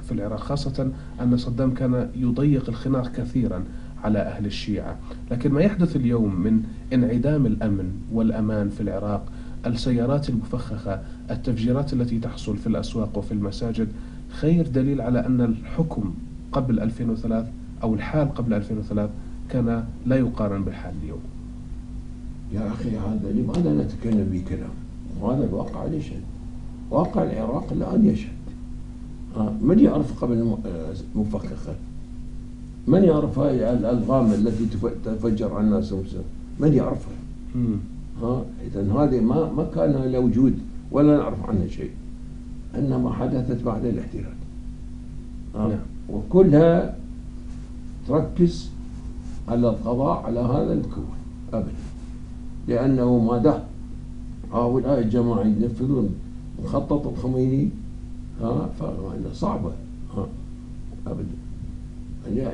في العراق خاصة أن صدام كان يضيق الخناق كثيرا على أهل الشيعة. لكن ما يحدث اليوم من انعدام الأمن والأمان في العراق السيارات المفخخة التفجيرات التي تحصل في الأسواق وفي المساجد خير دليل على أن الحكم قبل 2003 أو الحال قبل 2003 كان لا يقارن بالحال اليوم. يا أخي هذا لماذا نتكلم بكلام؟ وهذا الواقع يشهد واقع العراق الآن يشهد. من يعرف قبل المفخخة من يعرف هاي الألغام التي تفجر على الناس من يعرفها؟ ها؟ إذا هذه ما ما كان لها وجود ولا نعرف عنها شيء. إنما حدثت بعد الاحتلال. نعم. وكلها تركز على القضاء على هذا الكون أبدا. لأنه ما دام هؤلاء الجماعة ينفذون مخطط الخميني ها؟ صعبة. ها؟ أبدا.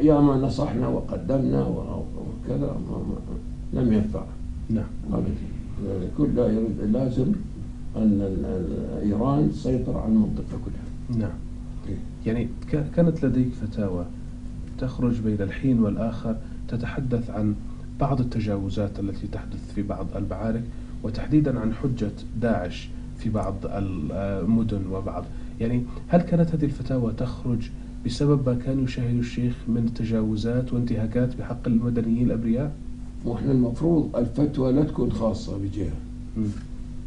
يا ما نصحنا وقدمنا وكذا لم ينفع. نعم. أبدا. كل يريد لازم أن إيران تسيطر على المنطقة كلها. نعم. يعني كانت لديك فتاوى تخرج بين الحين والآخر تتحدث عن بعض التجاوزات التي تحدث في بعض المعارك وتحديدا عن حجة داعش في بعض المدن وبعض يعني هل كانت هذه الفتاوى تخرج بسبب ما كان يشاهد الشيخ من تجاوزات وانتهاكات بحق المدنيين الأبرياء؟ وإحنا المفروض الفتوى لا تكون خاصة بجهة.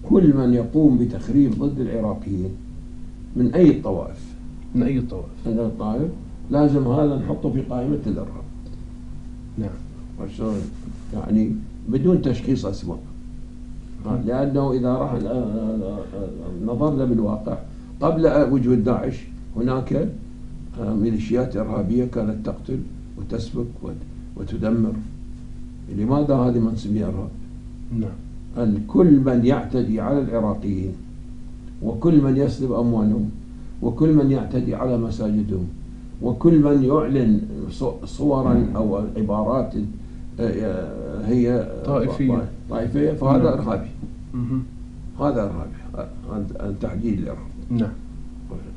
كل من يقوم بتخريب ضد العراقيين من أي الطوائف من أي الطوائف من أي الطوائف لازم هذا نحطه في قائمة الإرهاب نعم. يعني بدون تشخيص أسباب لأنه إذا راح نظرنا بالواقع قبل وجود داعش هناك ميليشيات إرهابية كانت تقتل وتسبك وتدمر. لماذا هذه ما نسميها إرهاب؟ نعم. كل من يعتدي على العراقيين وكل من يسلب أموالهم وكل من يعتدي على مساجدهم وكل من يعلن صورا أو عبارات آه، هي طائفية. طائفية فهذا نعم. إرهابي. هذا إرهابي. عن تحديد الإرهاب. نعم.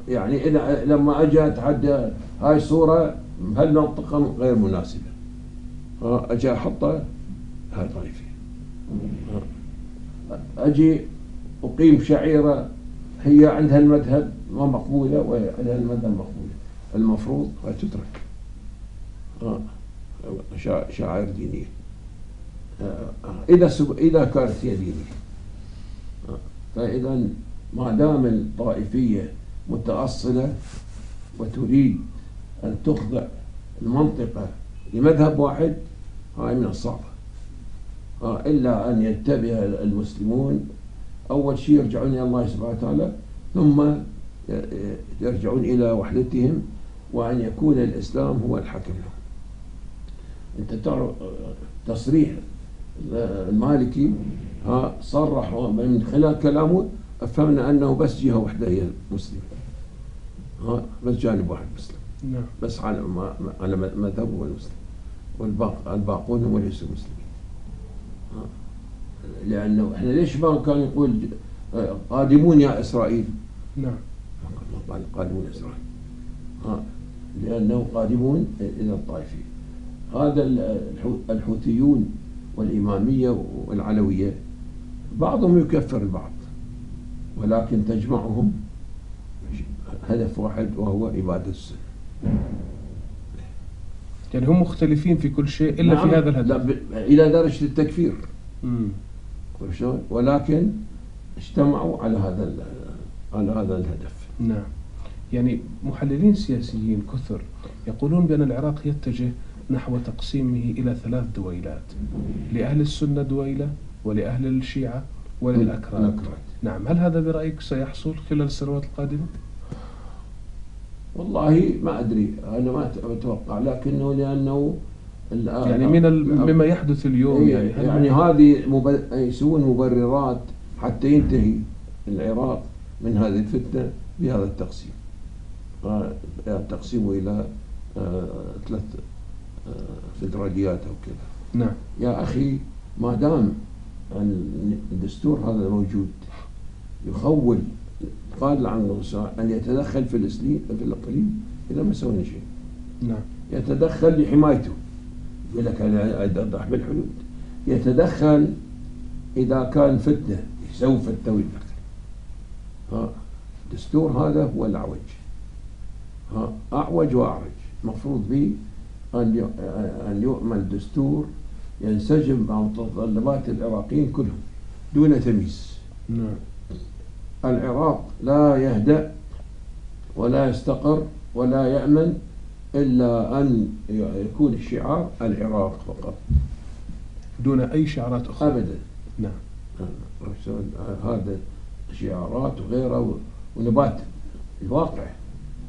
يعني إذا لما أجي أتحدى هاي صورة هالمنطقة غير مناسبة؟ أجي أحطها هاي طائفية أجي أقيم شعيرة هي عندها المذهب ما مقبولة وعندها المذهب مقبولة. المفروض تترك. شعائر دينية إذا إذا كانت هي دينية. فإذا ما دام الطائفية متأصلة وتريد أن تخضع المنطقة لمذهب واحد هاي من الصعبة. إلا أن ينتبه المسلمون. أول شيء يرجعون إلى الله سبحانه وتعالى ثم يرجعون إلى وحدتهم وأن يكون الإسلام هو الحكم لهم. أنت تعرف تصريح المالكي صرح من خلال كلامه فهمنا أنه بس جهة واحدة هي المسلمة ها؟ بس جانب واحد مسلم نعم. بس على على مذهبه المسلم. والباقون هم ليسوا مسلمين. لأنه إحنا ليش ما كان يقول قادمون يا إسرائيل؟ نعم. قال قادمون إسرائيل. ها؟ لأنه قادمون إلى الطائفين. هذا الحوثيون والإمامية والعلوية بعضهم يكفر البعض. ولكن تجمعهم هدف واحد وهو إبادة السنة يعني هم مختلفين في كل شيء إلا نعم. في هذا الهدف. لا إلى درجة التكفير. ولكن اجتمعوا على هذا على هذا الهدف. نعم. يعني محللين سياسيين كثر يقولون بأن العراق يتجه نحو تقسيمه إلى ثلاث دويلات لأهل السنة دويلة ولأهل الشيعة وللأكراد. نعم هل هذا برأيك سيحصل خلال السنوات القادمة؟ والله ما أدري أنا ما أتوقع لكنه لأنه يعني من مما يحدث اليوم إيه، يعني يعني هذه يسوون مبررات حتى ينتهي العراق من هذه الفتنة بهذا التقسيم. التقسيم إلى آه، ثلاث آه، فدراليات أو كذا. نعم. يا أخي ما دام الدستور هذا موجود. يخول قال عن أن يتدخل في الإسلام في الإقليم إذا ما سوينا شيء. نعم. يتدخل لحمايته. يقول لك أنا أوضح بالحدود. يتدخل إذا كان فتنة يسوي فتنة ويدخل ها الدستور هذا هو الأعوج. ها أعوج وأعرج مفروض به أن أن يؤمن دستور ينسجم مع متطلبات العراقيين كلهم دون تمييز. نعم. العراق لا يهدأ ولا يستقر ولا يأمن إلا أن يكون الشعار العراق فقط. دون أي شعارات أخرى. أبدا. نعم. هذا شعارات وغيره ونبات الواقع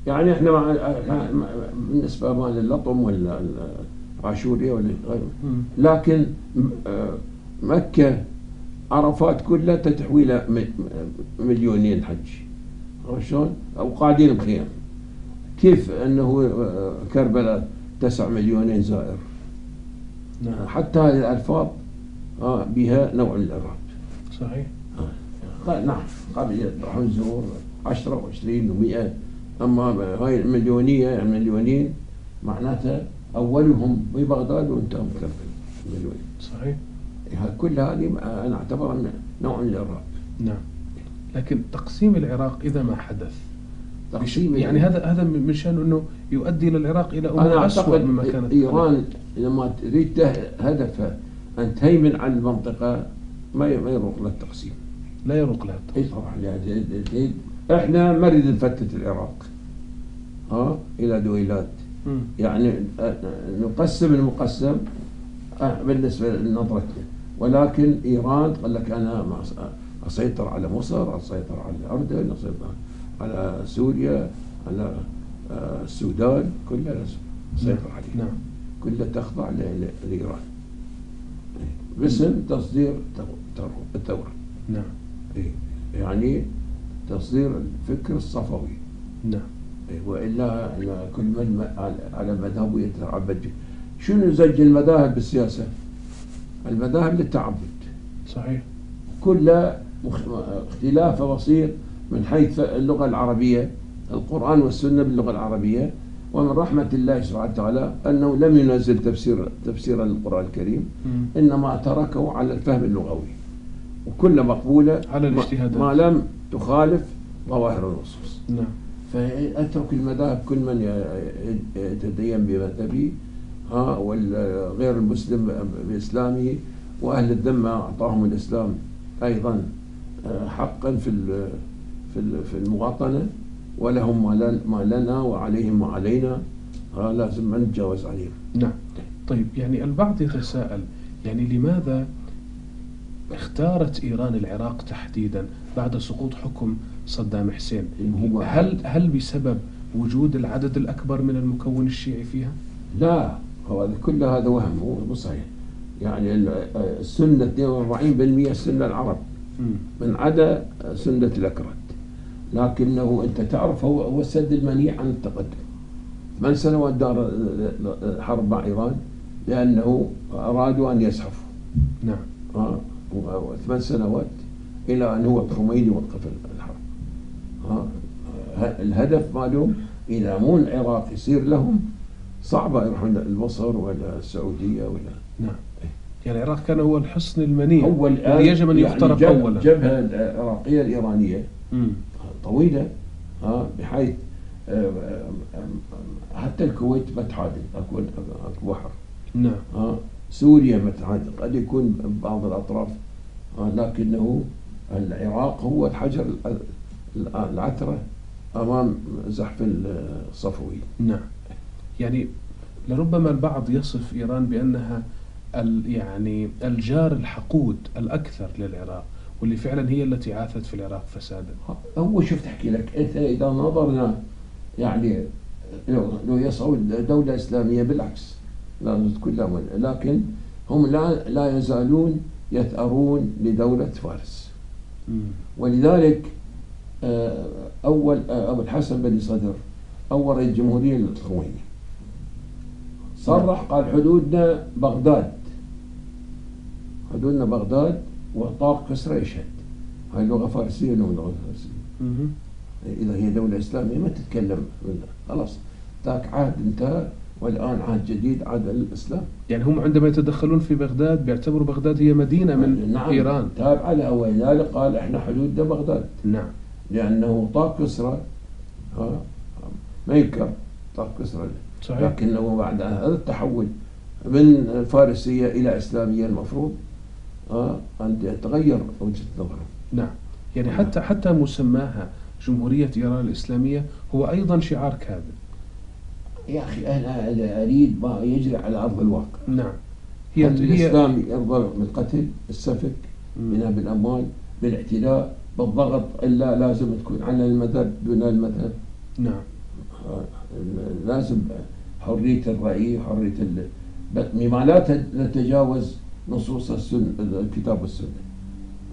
يعني إحنا مع بالنسبة ما للطم ولا عاشوريا ولا غيره. لكن آه، مكة عرفات كلها تتحوي ل مليونين حج. شلون؟ أو قاعدين بخيام. كيف أنه آه، كربلاء تسع مليونين زائر؟ نعم. حتى هذه الألفاظ آه بها نوع من الإرهاب. صحيح. نعم. قبل راح نزور 10 و20 و100 أما هاي المليونيه المليونين معناتها أولهم ببغداد وانتهوا بكربلاء مليونين صحيح. كل هذه أنا أعتبرها نوع من الارهاب نعم. لكن تقسيم العراق إذا ما حدث؟ تقسيم يعني هذا هذا من شان إنه يؤدي للعراق إلى أمور اسوء مما كانت إيران لما تريد هدفها أن تهيمن على المنطقة ما ما يروق للتقسيم لا يروق لها اي طبعا يعني إحنا ما نريد نفتت العراق. ها؟ إلى دويلات. يعني نقسم المقسم بالنسبة لنظرتنا ولكن إيران قال لك أنا أسيطر على مصر أسيطر على الاردن أسيطر على سوريا على السودان كلها أسيطر عليها. نعم. كلها تخضع لإيران. باسم تصدير الثورة. نعم. إيه. يعني تصدير الفكر الصفوي. نعم. وإلا كل من على مذهبه يتعبد شنو زج المذاهب بالسياسة؟ المذاهب للتعبد. صحيح. كل اختلاف بسيط من حيث اللغة العربية القرآن والسنة باللغة العربية ومن رحمة الله سبحانه وتعالى أنه لم ينزل تفسير تفسيرا للقرآن الكريم إنما تركه على الفهم اللغوي. وكل مقبولة على الاجتهادات. ما لم تخالف ظواهر النصوص نعم. فأترك المذاهب كل من يتدين بمذهبه ها والغير المسلم بإسلامه وأهل الذمة أعطاهم الإسلام أيضا آه، حقا في في المواطنة ولهم ما لنا وعليهم ما علينا لازم ما نتجاوز عليهم. نعم. طيب يعني البعض يتساءل يعني لماذا اختارت إيران العراق تحديدا بعد سقوط حكم صدام حسين. هو- هل هل بسبب وجود العدد الأكبر من المكون الشيعي فيها؟ لا هو هذا كل هذا وهم مو مو صحيح. يعني ال- السنة 42% سنة العرب. من عدا سنة الأكراد. لكنه أنت تعرف هو هو السد المنيع عن التقدم. ثمان سنوات دار حرب مع إيران؟ لأنه أرادوا أن يزحفوا. نعم. آه، وثمان سنوات إلى أن هو الخميني وقف الحرب الهدف مالهم إذا مو العراق يصير لهم صعبة يروحون المصر ولا السعودية ولا نعم. يعني العراق كان هو الحصن المنيع هو الآن الذي يجب أن يعني يخترق جب- أولا. الجبهة العراقية الإيرانية مم. طويلة آه، بحيث آه، آه، حتى الكويت ما تعادل اكو أكو بحر. نعم. آه، سوريا ما تعادل قد يكون بعض الأطراف لكنه العراق هو الحجر ال- ال- العثره أمام زحف الصفوي. نعم. يعني لربما البعض يصف إيران بأنها ال يعني الجار الحقود الأكثر للعراق واللي فعلا هي التي عاثت في العراق فسادا. هو شفت احكي لك أنت إذا نظرنا يعني لو لو يسعوا دولة إسلامية بالعكس تكون لهم لكن هم لا لا يزالون يثأرون لدولة فارس. ولذلك آه، أول آه، أبو الحسن بن صدر أول رئيس جمهورية للخويني صرح قال حدودنا بغداد. حدودنا بغداد وطاق كسرى يشهد هاي لغة فارسية لو لغة فارسية؟ مم. إذا هي دولة إسلامية ما تتكلم خلاص ذاك عهد انتهى والآن عهد جديد عهد الإسلام. يعني هم عندما يتدخلون في بغداد بيعتبروا بغداد هي مدينة من نعم إيران. تابعة لها ولذلك قال إحنا حدودنا بغداد. نعم. لأنه طاق كسرى ها؟ ما ينكر طاق كسرى صحيح. لكنه بعد هذا التحول من الفارسية إلى إسلامية المفروض ها؟ أن تغير وجهة نظره. نعم. يعني حتى حتى مسماها جمهورية إيران الإسلامية هو أيضا شعار كاذب. يا أنا أنا أريد ما يجري على أرض الواقع. نعم. هي الإسلام يرضى بالقتل السفك مم. بناء بالاموال بالاعتداء بالضغط إلا لازم تكون على المذهب دون المذهب. نعم. لازم حرية الرأي حرية ال... بما لا نتجاوز نصوص السنة الكتاب والسنة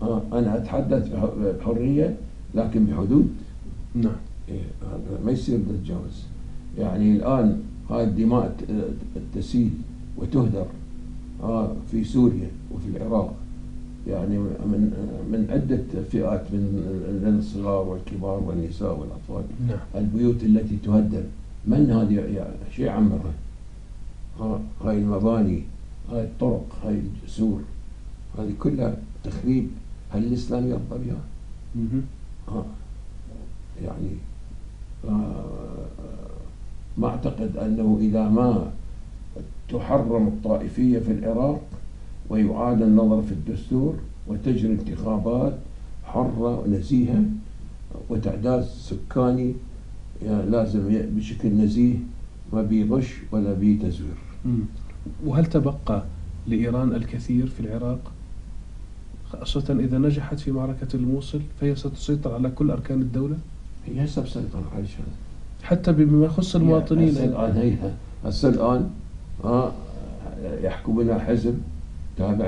آه، أنا أتحدث بح- بحرية لكن بحدود. نعم. إيه، ما يصير نتجاوز يعني الآن هاي الدماء تسيل وتهدر. آه، في سوريا وفي العراق. يعني من من عدة فئات من الصغار والكبار والنساء والأطفال. نعم. البيوت التي تهدم. من هذه يعني شيء عمرها ها هاي المباني هاي الطرق هاي الجسور. هذه كلها تخريب. هل الإسلام يرضى بها؟ آه. يعني آه، ما أعتقد أنه إذا ما تحرم الطائفية في العراق ويعاد النظر في الدستور وتجري انتخابات حرة ونزيهة وتعداد سكاني يعني لازم بشكل نزيه ما بيغش ولا بيتزوير. وهل تبقى لإيران الكثير في العراق؟ خاصة إذا نجحت في معركة الموصل فهي ستسيطر على كل أركان الدولة؟ هي هسه بسيطرة على هذا حتى بما يخص المواطنين هسه الآن هي هسه الآن آه يحكمنا حزب تابع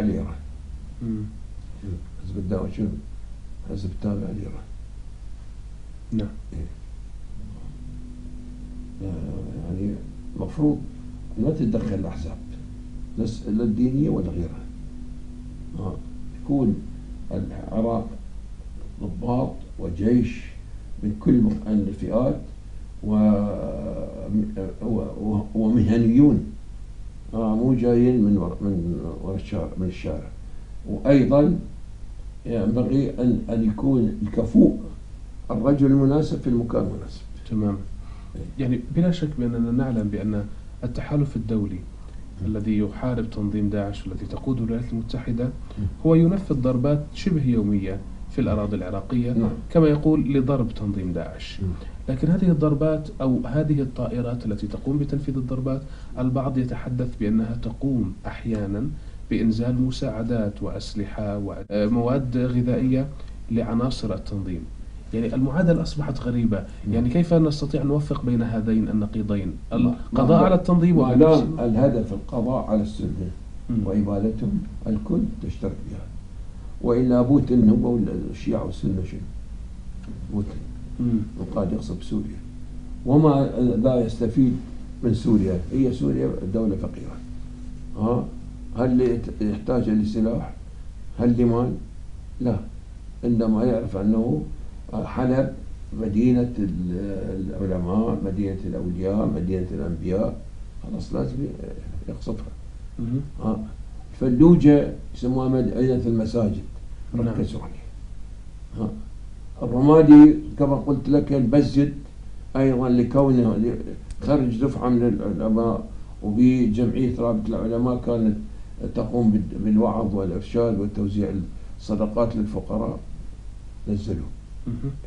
مم. حزب الدعوة شنو؟ حزب تابع لإيران نعم آه، يعني المفروض ما تتدخل الأحزاب لا لا الدينية ولا غيرها آه. يكون العراق ضباط وجيش من كل الفئات و... و... و... ومهنيون آه مو جايين من ور... من ورا الشارع من الشارع. وأيضا ينبغي أن أن يكون الكفوء الرجل المناسب في المكان المناسب. تمام. يعني بلا شك بأننا نعلم بأن التحالف الدولي الذي يحارب تنظيم داعش والذي تقوده الولايات المتحدة هو ينفذ ضربات شبه يومية في الأراضي العراقية نعم. كما يقول لضرب تنظيم داعش. لكن هذه الضربات أو هذه الطائرات التي تقوم بتنفيذ الضربات البعض يتحدث بأنها تقوم أحيانا بإنزال مساعدات وأسلحة ومواد غذائية لعناصر التنظيم. يعني المعادلة أصبحت غريبة. يعني كيف نستطيع أن نوفق بين هذين النقيضين؟ القضاء على التنظيم وإعلام الهدف القضاء على السنة وإبادتهم الكل تشترك بها. وإلا بوتين هو الشيعة والسنة شنو؟ بوتين وقاعد يغصب سوريا. وما لا يستفيد من سوريا. هي سوريا دولة فقيرة. ها؟ هل يحتاج لسلاح؟ هل لمال؟ لا. عندما يعرف أنه حلب مدينة العلماء مدينة الأولياء مدينة الأنبياء خلاص لازم يقصفها ها؟ فاللوجة يسموها مدينة المساجد. نعم. ركزوا عليها. ها. الرمادي كما قلت لك المسجد أيضا لكونه خرج دفعة من العلماء وبجمعية رابطة العلماء كانت تقوم بالوعظ والإرشاد وتوزيع الصدقات للفقراء. نزلوا.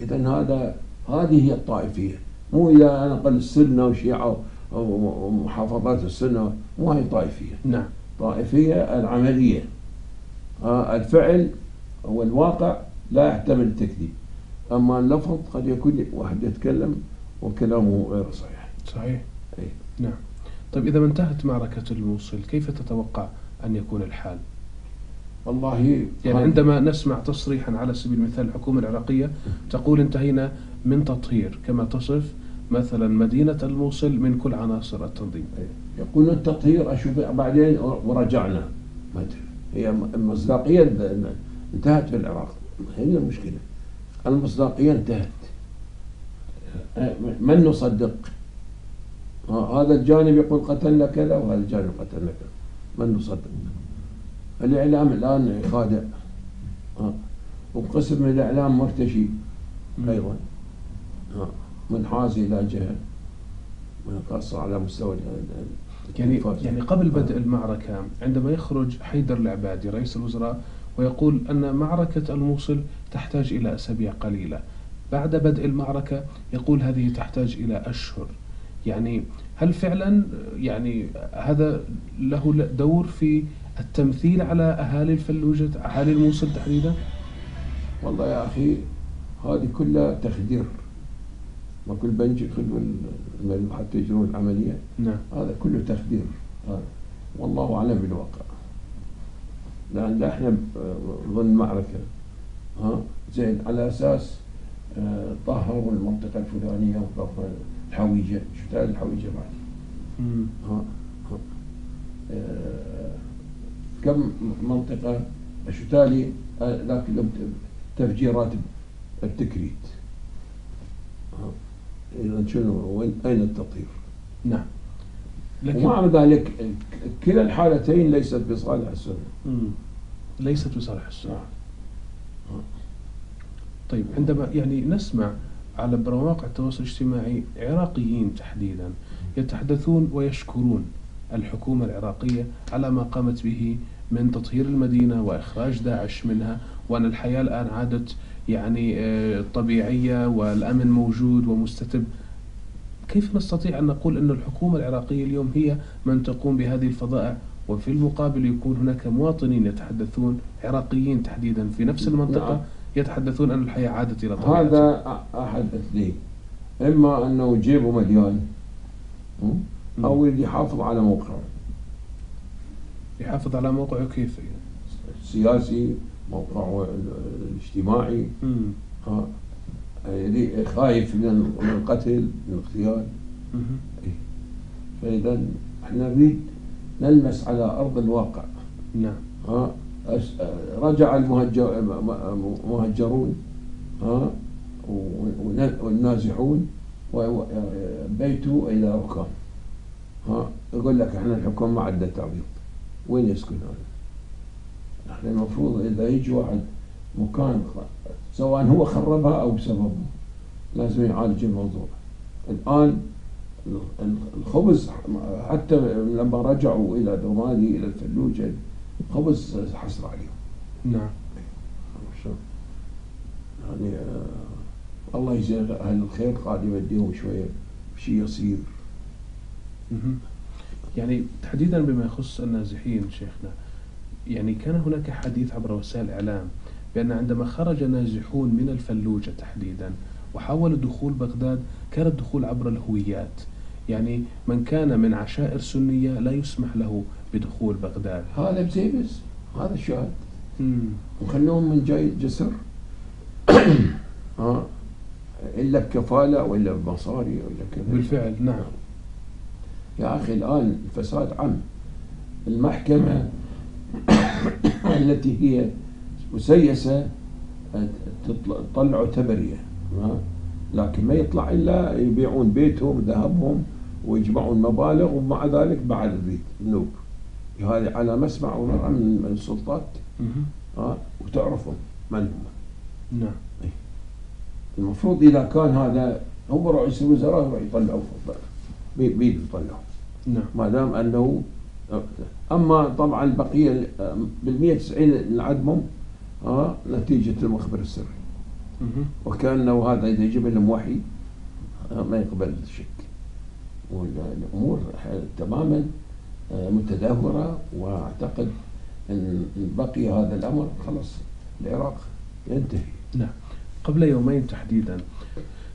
إذا هذا هذه هي الطائفية. مو إذا أنا قل السنة وشيعة ومحافظات السنة مو هي طائفية. نعم. طائفية العملية. آه، الفعل والواقع لا يحتمل التكذيب. أما اللفظ قد يكون واحد يتكلم وكلامه غير صحيح. صحيح؟ أي. نعم. طيب إذا انتهت معركة الموصل كيف تتوقع أن يكون الحال؟ والله يعني عندما نسمع تصريحا على سبيل المثال الحكومة العراقية تقول انتهينا من تطهير كما تصف مثلا مدينة الموصل من كل عناصر التنظيم. يقولون التطهير أشوف بعدين ورجعنا. هي المصداقية انتهت في العراق. هي المشكلة. المصداقية انتهت. من نصدق؟ هذا الجانب يقول قتلنا كذا وهذا الجانب قتلنا كذا. من نصدق؟ الإعلام الآن خادع. وقسم من الإعلام مرتشي. أيضا. منحاز إلى جهة خاصة على مستوى يعني يعني قبل بدء المعركة عندما يخرج حيدر العبادي رئيس الوزراء ويقول أن معركة الموصل تحتاج إلى أسابيع قليلة. بعد بدء المعركة يقول هذه تحتاج إلى أشهر. يعني هل فعلا يعني هذا له دور في التمثيل على أهالي الفلوجة أهالي الموصل تحديدا؟ والله يا أخي هذه كلها تخدير. ما كل بنج يخلوا حتى يجرون العملية. نعم. هذا كله تخدير والله أعلم بالواقع. لأن إحنا ضمن معركة. ها؟ زين. على أساس آه، طهروا المنطقة الفلانية وطهروا الحويجة. شو الحويجة بعد؟ ها؟ ها. آه، كم منطقة؟ شو تالي آه، لكن تفجيرات التكريت. شنو وين أين التطهير؟ نعم. لكن ومع ذلك كلا الحالتين ليست بصالح السنة. ليست بصالح السنة. نعم. طيب عندما يعني نسمع على مواقع التواصل الاجتماعي عراقيين تحديدا يتحدثون ويشكرون الحكومة العراقية على ما قامت به من تطهير المدينة وإخراج داعش منها وأن الحياة الآن عادت يعني آه، طبيعية والأمن موجود ومستتب. كيف نستطيع أن نقول أن الحكومة العراقية اليوم هي من تقوم بهذه الفضائع وفي المقابل يكون هناك مواطنين يتحدثون عراقيين تحديدا في نفس المنطقة نعم. يتحدثون أن الحياة عادت إلى طبيعتها. هذا أحد اثنين إما أنه جيبه مليان أو يحافظ على موقعه. يحافظ على موقعه كيف؟ السياسي موقعه الاجتماعي. ها يعني خايف من القتل من الاغتيال. إيه. فإذا إحنا نريد نلمس على أرض الواقع. نعم. ها رجع المهجرون ها والنازحون وبيتوا إلى ركام. ها يقول لك إحنا الحكومة ما عندنا تعويض وين يسكن هذا؟ إحنا المفروض إذا يجي واحد مكان سواء هو خربها أو بسببه. لازم يعالج الموضوع. الآن الخبز حتى لما رجعوا إلى درمالي إلى الفلوجه خبز حصر عليهم. نعم. يعني آه الله يجزي أهل الخير قاعد يوديهم شوية شيء يصير. يعني تحديدا بما يخص النازحين شيخنا يعني كان هناك حديث عبر وسائل الإعلام بأن عندما خرج نازحون من الفلوجة تحديدا وحاولوا دخول بغداد كان الدخول عبر الهويات. يعني من كان من عشائر سنية لا يسمح له بدخول بغداد. هذا بزيبس هذا الشاهد. وخلوهم من جاي جسر. ها؟ إلا بكفالة ولا بمصاري ولا كذا. بالفعل نعم. يا أخي الآن الفساد عم المحكمة. التي هي مسيسة تطلع ها؟ لكن ما يطلع إلا يبيعون بيتهم ذهبهم ويجمعون مبالغ ومع ذلك بعد الريد النوب. هذه على مسمع ومرأة من السلطات. ها وتعرفهم من هم. نعم. المفروض إذا كان هذا هو رئيس الوزراء يطلعوا بي- بيده يطلعوا. نعم. ما دام أنه أما طبعا البقية بال 190 اللي عدمهم ها نتيجة المخبر السري. مهم. وكأنه هذا إذا يجيب لهم وحي آه، ما يقبل الشك والأمور ح- تماما آه، متدهورة وأعتقد ان إن بقي هذا الأمر خلاص العراق ينتهي. نعم. قبل يومين تحديدا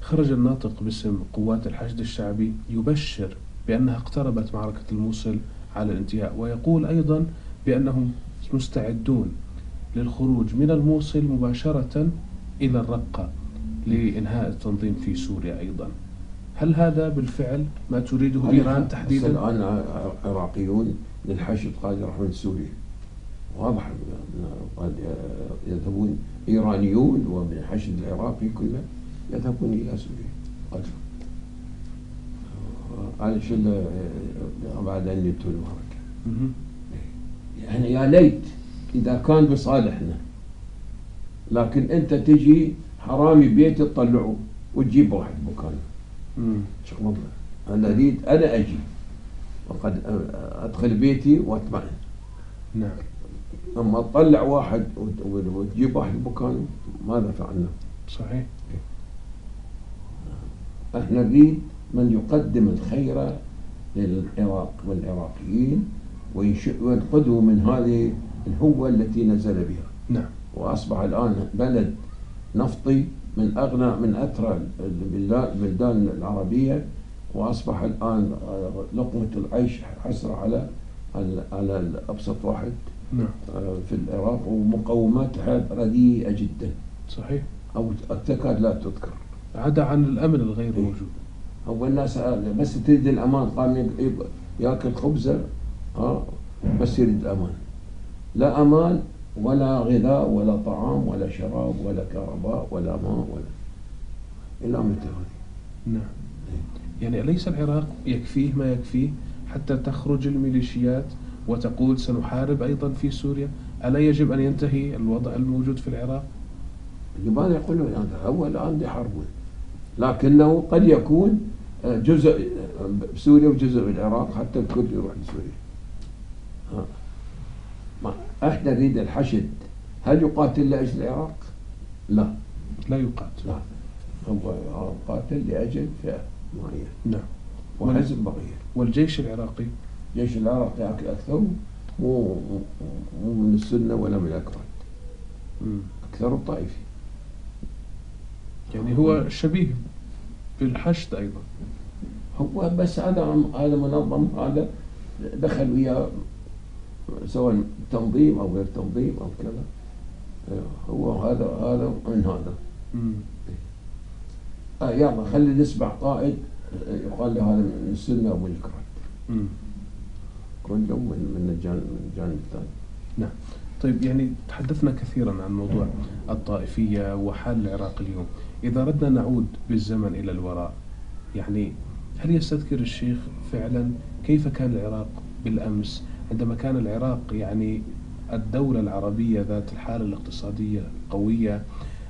خرج الناطق باسم قوات الحشد الشعبي يبشر بأنها اقتربت معركة الموصل على الانتهاء. ويقول أيضا بأنهم مستعدون للخروج من الموصل مباشرة إلى الرقة لإنهاء التنظيم في سوريا أيضا. هل هذا بالفعل ما تريده إيران تحديدا؟ الان ع- عراقيون للحشد قاعد يروحون سوريا. واضح قد يذهبون إيرانيون ومن الحشد العراقي كله يذهبون إلى سوريا. قد علشان بعد ان ينتهوا المعركه مهم. يعني يا ليت إذا كان بصالحنا لكن أنت تجي حرامي بيتي تطلعه وتجيب واحد مكانه. شو مطلع أنا أريد أنا أجي. وقد أدخل بيتي واطمئن نعم. أما تطلع واحد وت- وتجيب واحد مكانه ماذا فعلنا؟ صحيح. إحنا نريد من يقدم الخير للعراق والعراقيين وينقذوا من هذه الهوة التي نزل بها. نعم. وأصبح الآن بلد نفطي من أغنى من أثرى البلدان العربية وأصبح الآن لقمة العيش حسرة على على على أبسط واحد نعم. آه، في العراق ومقوماتها رديئة جدا. صحيح. أو تكاد لا تذكر. عدا عن الأمن الغير إيه. موجود. هو الناس بس تريد الأمان. قام ياكل خبزة ها بس يريد أمان. لا أمان ولا غذاء ولا طعام ولا شراب ولا كهرباء ولا ماء ولا إلى متى هذه نعم. يعني أليس العراق يكفيه ما يكفيه حتى تخرج الميليشيات وتقول سنحارب أيضا في سوريا؟ ألا يجب أن ينتهي الوضع الموجود في العراق؟ لماذا يقولون هذا هو الآن يحاربون لكنه قد يكون آه، جزء بسوريا وجزء بالعراق حتى الكل يروح لسوريا. إحنا نريد الحشد. هل يقاتل لأجل العراق؟ لا. لا يقاتل. لا. هو قاتل لأجل فئة معينة. نعم. وحزب بقيه والجيش العراقي. جيش العراق أك- أكثر. مو مو من السنة ولا من الأكراد. أكثر الطائفي. يعني هو شبيه بالحشد أيضا. هو بس هذا هذا منظم هذا دخل وياه سواء تنظيم أو غير تنظيم أو كذا. هو هذا هذا من هذا. آه يلا خلي نسمع قائد آه، يقال له هذا من السنة أو من الكرد. كلهم من من الجانب من الجانب الثاني. طيب يعني تحدثنا كثيرا عن موضوع الطائفية وحال العراق اليوم. إذا أردنا نعود بالزمن إلى الوراء يعني هل يستذكر الشيخ فعلا كيف كان العراق بالأمس؟ عندما كان العراق يعني الدولة العربية ذات الحالة الاقتصادية القوية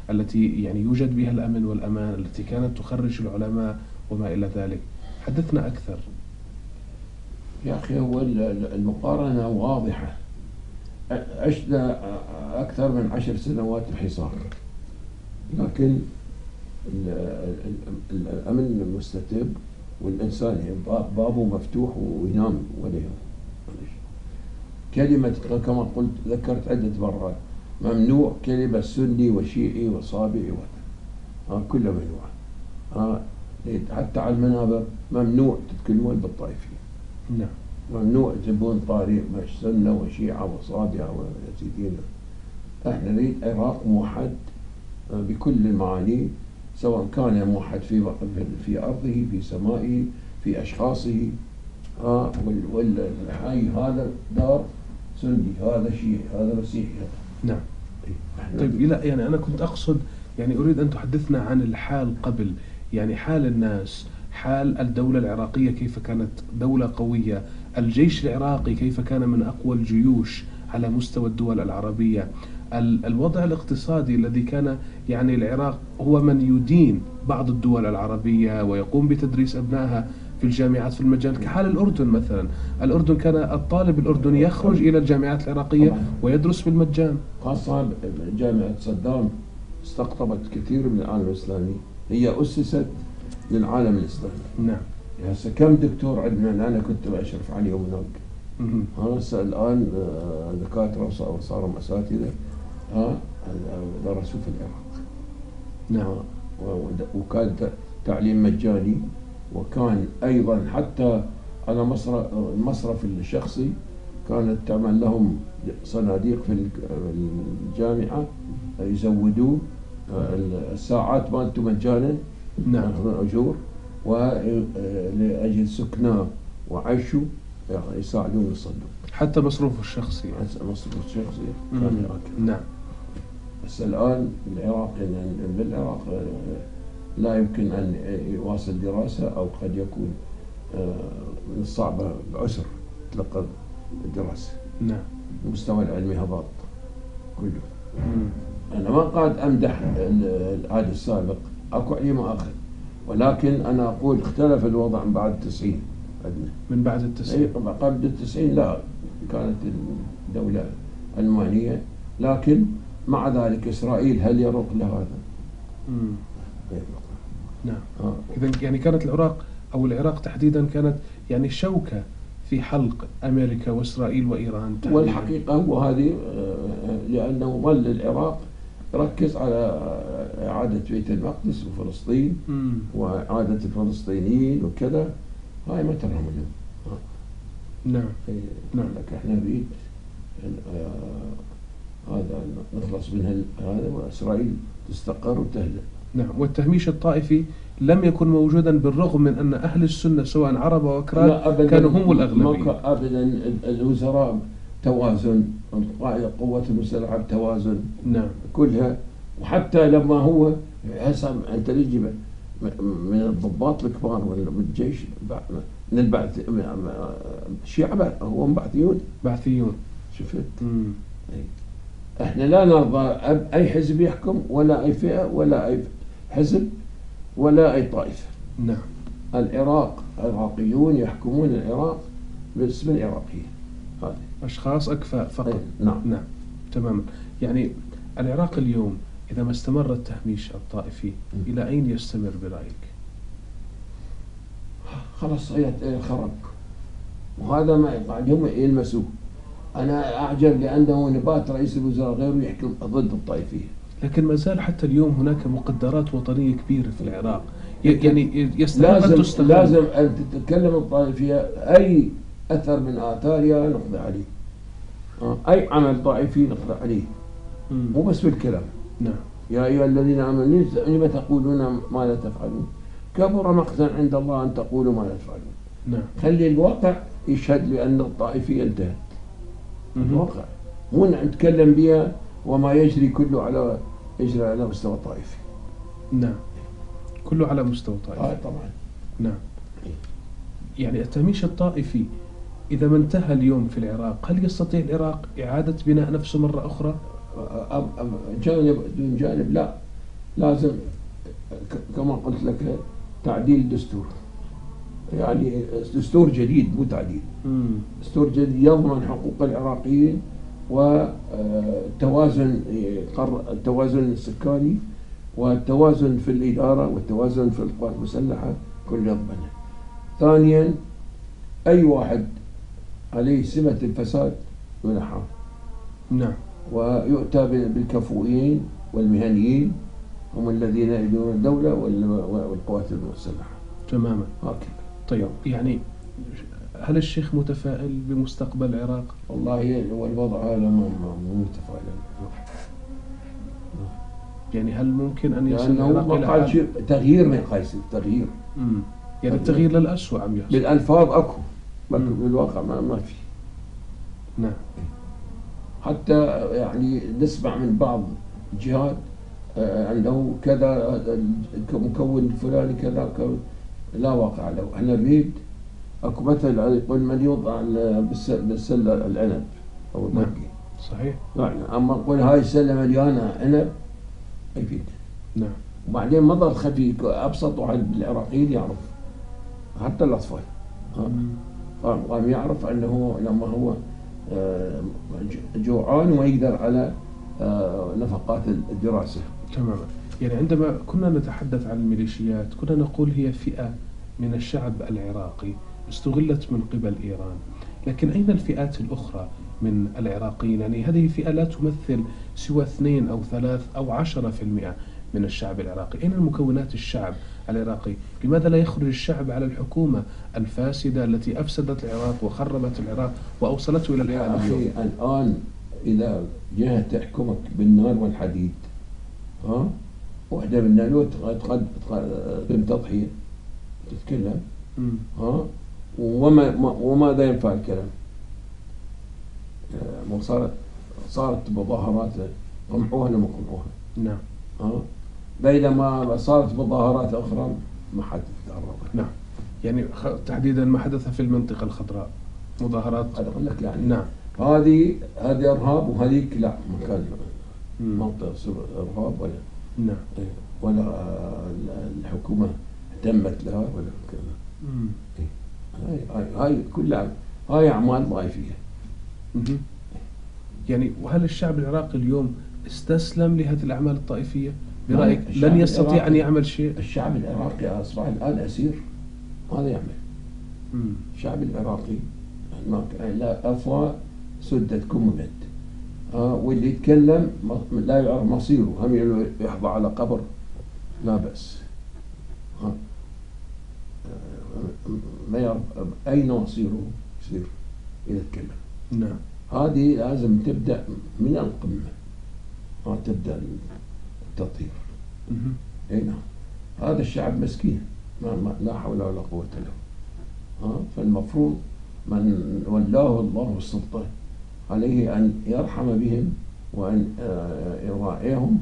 التي يعني يوجد بها الأمن والأمان التي كانت تخرج العلماء وما إلى ذلك. حدثنا أكثر. يا أخي هو ال- ال- المقارنة واضحة. ع- عشنا أكثر من عشر سنوات الحصار. لكن ال- ال- ال- الأمن مستتب والإنسان باب- بابه مفتوح وينام ولا كلمة كما قلت ذكرت عدة مرات. ممنوع كلمة سني وشيعي وصابئي وهذا كله ممنوع ها حتى على المنابر ممنوع تتكلمون بالطائفية. نعم. ممنوع تبون طارئ مش سنة وشيعة وصابئة ويزيدين. إحنا نريد عراق موحد بكل المعاني. سواء كان موحد في في أرضه في سمائه في أشخاصه. ها والحي هذا دار سني هذا شيعي هذا مسيحي. نعم. طيب لا يعني أنا كنت أقصد يعني أريد أن تحدثنا عن الحال قبل. يعني حال الناس حال الدولة العراقية كيف كانت دولة قوية الجيش العراقي كيف كان من أقوى الجيوش على مستوى الدول العربية. الوضع الاقتصادي الذي كان يعني العراق هو من يدين بعض الدول العربية ويقوم بتدريس أبنائها في الجامعات في المجال كحال الأردن مثلا. الأردن كان الطالب الأردني يخرج إلى الجامعات العراقية ويدرس بالمجان خاصة جامعة صدام استقطبت كثير من العالم الإسلامي. هي أسست للعالم الإسلامي. نعم. هسه كم دكتور عندنا؟ أنا كنت أشرف عليهم هناك. هسه الآن آه، دكاترة وصاروا أساتذة. درسوا في العراق. نعم. وكان تعليم مجاني وكان أيضا حتى على مصرف المصرف الشخصي كانت تعمل لهم صناديق في الجامعة يزودوا آه، الساعات مالته مجانا. نعم. أجور. ولأجل سكنة وعيشه يساعدون الصندوق. حتى مصروفه الشخصي حتى مصروفه الشخصي. كان نعم. بس الآن العراق بالعراق آه، لا يمكن أن يواصل دراسة أو قد يكون آه، من الصعب بعسر تلقى الدراسة. نعم. المستوى العلمي هباط كله. أنا ما قاعد أمدح العهد السابق أكو عليه مآخذ ولكن أنا أقول اختلف الوضع من بعد التسعين عندنا. من بعد التسعين؟ قبل التسعين لا كانت الدولة علمانية لكن مع ذلك إسرائيل هل يروق لهذا؟ نعم آه. إذا يعني كانت العراق أو العراق تحديدا كانت يعني شوكة في حلق أمريكا وإسرائيل وإيران تحديدا. والحقيقة هو هذه آه، لأنه ظل العراق ركز على إعادة بيت المقدس وفلسطين مم. وإعادة الفلسطينيين وكذا هاي ما ترى منهم نعم إيه، نعم لك إحنا آه، هذا نخلص من هذا وإسرائيل تستقر وتهدأ. نعم والتهميش الطائفي لم يكن موجودا بالرغم من أن أهل السنة سواء عرب أو أكراد كانوا هم الأغلبية أبدا الوزراء توازن قوة المسلحة توازن نعم. كلها وحتى لما هو حسب أنت تجي من الضباط الكبار من الجيش من البعث الشيعة هم بعثيون. بعثيون. شفت؟ إحنا لا نرضى أي حزب يحكم ولا أي فئة ولا أي حزب ولا أي طائفة. نعم. العراق العراقيون يحكمون العراق باسم العراقيين. هذه أشخاص أكفاء فقط. أي. نعم. نعم. تماما. يعني العراق اليوم إذا ما استمر التهميش الطائفي م. إلى أين يستمر برأيك؟ خلاص خرب وهذا ما يقعد هم يلمسوه. أنا أعجب لأنه نبات رئيس الوزراء غيره يحكي ضد الطائفية. لكن ما زال حتى اليوم هناك مقدرات وطنية كبيرة في العراق. يعني يستحق أن تستغل لازم أن تتكلم الطائفية. أي أثر من آثارها نقضي عليه. آه، أي عمل طائفي نقضي عليه. مو بس بالكلام. نعم. يا أيها الذين آمنوا لم تقولون ما لا تفعلون؟ كبر مقتا عند الله أن تقولوا ما لا تفعلون. نعم. خلي الواقع يشهد لأن الطائفية انتهت. الواقع. مو نتكلم بها وما يجري كله على يجري على مستوى طائفي. نعم. كله على مستوى طائفي. آه طبعا. نعم. يعني التهميش الطائفي إذا ما انتهى اليوم في العراق هل يستطيع العراق إعادة بناء نفسه مرة أخرى؟ جانب دون جانب لا. لازم كما قلت لك تعديل الدستور يعني دستور جديد مو تعديل. دستور جديد يضمن حقوق العراقيين وتوازن التوازن السكاني والتوازن في الإدارة والتوازن في القوات المسلحة كل يضمنه. ثانيا أي واحد عليه سمة الفساد ينحى نعم. ويؤتى بالكفؤين والمهنيين هم الذين يديرون الدولة والقوات المسلحة. تماما. هكذا طيب يعني هل الشيخ متفائل بمستقبل العراق؟ والله والوضع هذا مو متفائل. يعني هل ممكن أن يصل العراق إلى تغيير من قيس تغيير. امم يعني التغيير للأسوأ عم يحصل بالألفاظ أكو بالواقع ما, ما في. نعم. حتى يعني نسمع من بعض الجهات آه، انه كذا المكون الفلاني كذا. لا واقع له. إحنا نريد أكو مثل يقول من يوضع بالسله العنب أو نعم. صحيح. يعني أما نقول هاي السلة مليانة عنب ما يفيد. نعم. وبعدين مضر خفي أبسط واحد بالعراقيين يعرف حتى الأطفال. قام يعرف أنه لما هو آه، جوعان وما يقدر على آه، نفقات الدراسة. تماما. يعني عندما كنا نتحدث عن الميليشيات كنا نقول هي فئة من الشعب العراقي استغلت من قبل إيران. لكن أين الفئات الأخرى من العراقيين؟ يعني هذه فئة لا تمثل سوى اثنين أو ثلاث أو عشرة في المئة من الشعب العراقي. أين المكونات الشعب العراقي؟ لماذا لا يخرج الشعب على الحكومة الفاسدة التي أفسدت العراق وخربت العراق وأوصلته إلى الحال اليوم؟ الآن إذا جهة تحكمك بالنار والحديد ها؟ واحدة من النار تقدم تضحية. تتكلم. ها؟ وما وماذا ينفع الكلام. مو صارت صارت مظاهرات قمعوها ولا ما قمعوها نعم. آه بينما صارت مظاهرات أخرى ما حد تعرض نعم. يعني تحديدا ما حدث في المنطقة الخضراء؟ مظاهرات أنا أقول لك يعني. نعم. هذه هذه إرهاب وهذيك لا ما كان منطقة إرهاب ولا نعم إيه، ولا الحكومة اهتمت لها ولا كذا. إيه. هاي هاي هاي كلها هاي أعمال ضعيفية. يعني وهل الشعب العراقي اليوم استسلم لهذه الأعمال الطائفية؟ برأيك لن يستطيع أن يعمل شيء؟ الشعب العراقي أصبح الآن أسير. ماذا يعمل؟ الشعب العراقي لا أفواه سدت كممت آه واللي يتكلم لا يعرف مصيره. هم يحظى على قبر. لا بأس. آه ما يعرف أين مصيره يصير إذا تكلم. نعم. هذه لازم تبدأ من القمة. ما تبدأ التطهير. إي نعم. هذا الشعب مسكين. ما, ما لا حول ولا قوة له ها فالمفروض من ولاه الله السلطة عليه أن يرحم بهم وأن آه، يراعيهم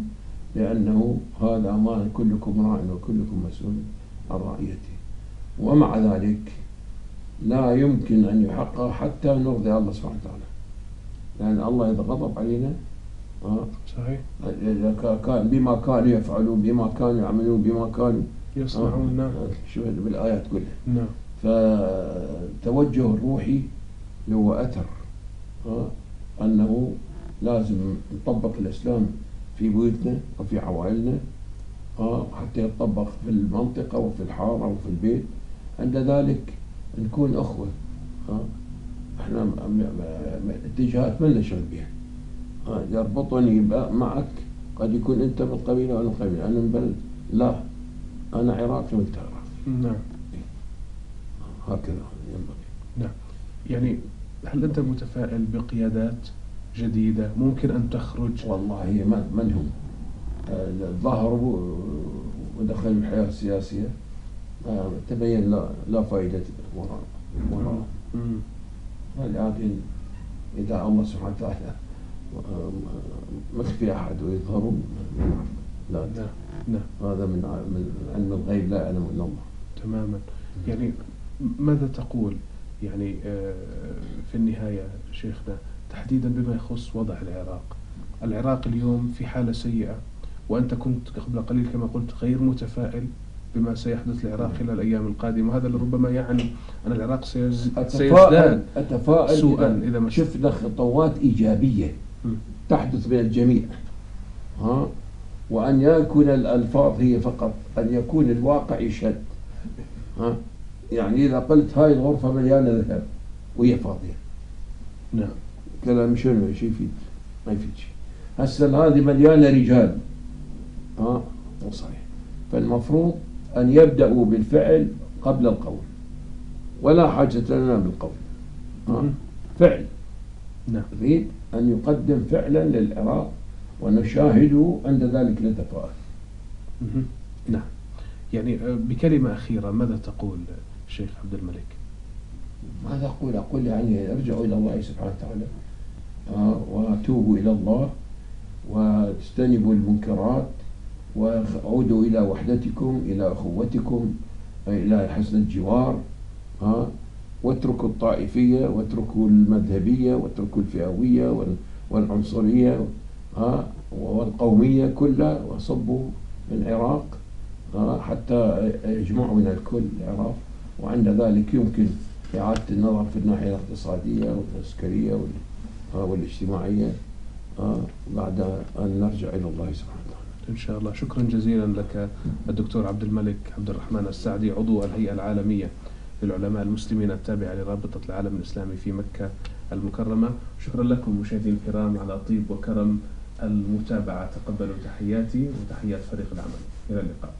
لأنه هذا أمان كلكم راع وكلكم مسؤول عن رعيته. ومع ذلك لا يمكن أن يحقق حتى نرضي الله سبحانه وتعالى. لأن الله إذا غضب علينا آه صحيح. كان بما كانوا يفعلون بما كانوا يعملون بما كانوا يصنعون نعم. شو بالآيات كلها. نعم. فتوجه الروحي له أثر آه أنه لازم نطبق الإسلام في بيوتنا وفي عوائلنا آه حتى يطبق في المنطقة وفي الحارة وفي البيت. عند ذلك نكون أخوة آه إحنا اتجاهات ما لنا شغل بها يربطني معك قد يكون أنت من قبيله وأنا من قبيله أنا من بلد لا أنا عراقي وأنت عراقي. نعم. هكذا ينبغي. نعم. يعني هل أنت متفائل بقيادات جديدة ممكن أن تخرج؟ والله من هم؟ ظهروا ودخلوا الحياة السياسية تبين لا لا فائدة وراء وراء. لكن إذا الله سبحانه وتعالى مخفي أحد ويظهر لا. نعم نعم. هذا من من علم الغيب لا يعلم إلا الله. تماما. يعني ماذا تقول؟ يعني آه، في النهاية شيخنا تحديدا بما يخص وضع العراق. العراق اليوم في حالة سيئة وأنت كنت قبل قليل كما قلت غير متفائل بما سيحدث للعراق خلال الأيام القادمة. وهذا ربما يعني أن العراق سيزداد أتفائل سوءا إذا ما شفنا خطوات إيجابية تحدث من الجميع ها؟ وأن يكون الألفاظ هي فقط أن يكون الواقع يشهد ها؟ يعني إذا قلت هاي الغرفة مليانة ذهب وهي فاضية. نعم. كلام شنو إيش يفيد؟ ما يفيد شيء هسه هذه مليانة رجال. ها؟ مو صحيح. فالمفروض أن يبدأوا بالفعل قبل القول. ولا حاجة لنا بالقول. ها. فعل. نعم. يريد أن يقدم فعلا للعراق ونشاهده عند ذلك نتفاءل. نعم. يعني آه، بكلمة أخيرة ماذا تقول؟ الشيخ عبد الملك؟ ماذا أقول أقول يعني ارجعوا إلى الله سبحانه وتعالى آه، وتوبوا إلى الله واجتنبوا المنكرات وعودوا إلى وحدتكم إلى أخوتكم إلى حسن الجوار ها واتركوا الطائفية واتركوا المذهبية واتركوا الفئوية وال- والعنصرية ها والقومية كلها وصبوا العراق ها حتى يجمعوا من الكل العراق وعند ذلك يمكن إعادة النظر في الناحية الاقتصادية والعسكرية وال- آه، والاجتماعية. آه، بعد أن نرجع إلى الله سبحانه وتعالى. إن شاء الله. شكرا جزيلا لك الدكتور عبد الملك عبد الرحمن السعدي عضو الهيئة العالمية للعلماء المسلمين التابعة لرابطة العالم الإسلامي في مكة المكرمة. شكرا لكم مشاهدينا الكرام على طيب وكرم المتابعة. تقبلوا تحياتي وتحيات فريق العمل. إلى اللقاء.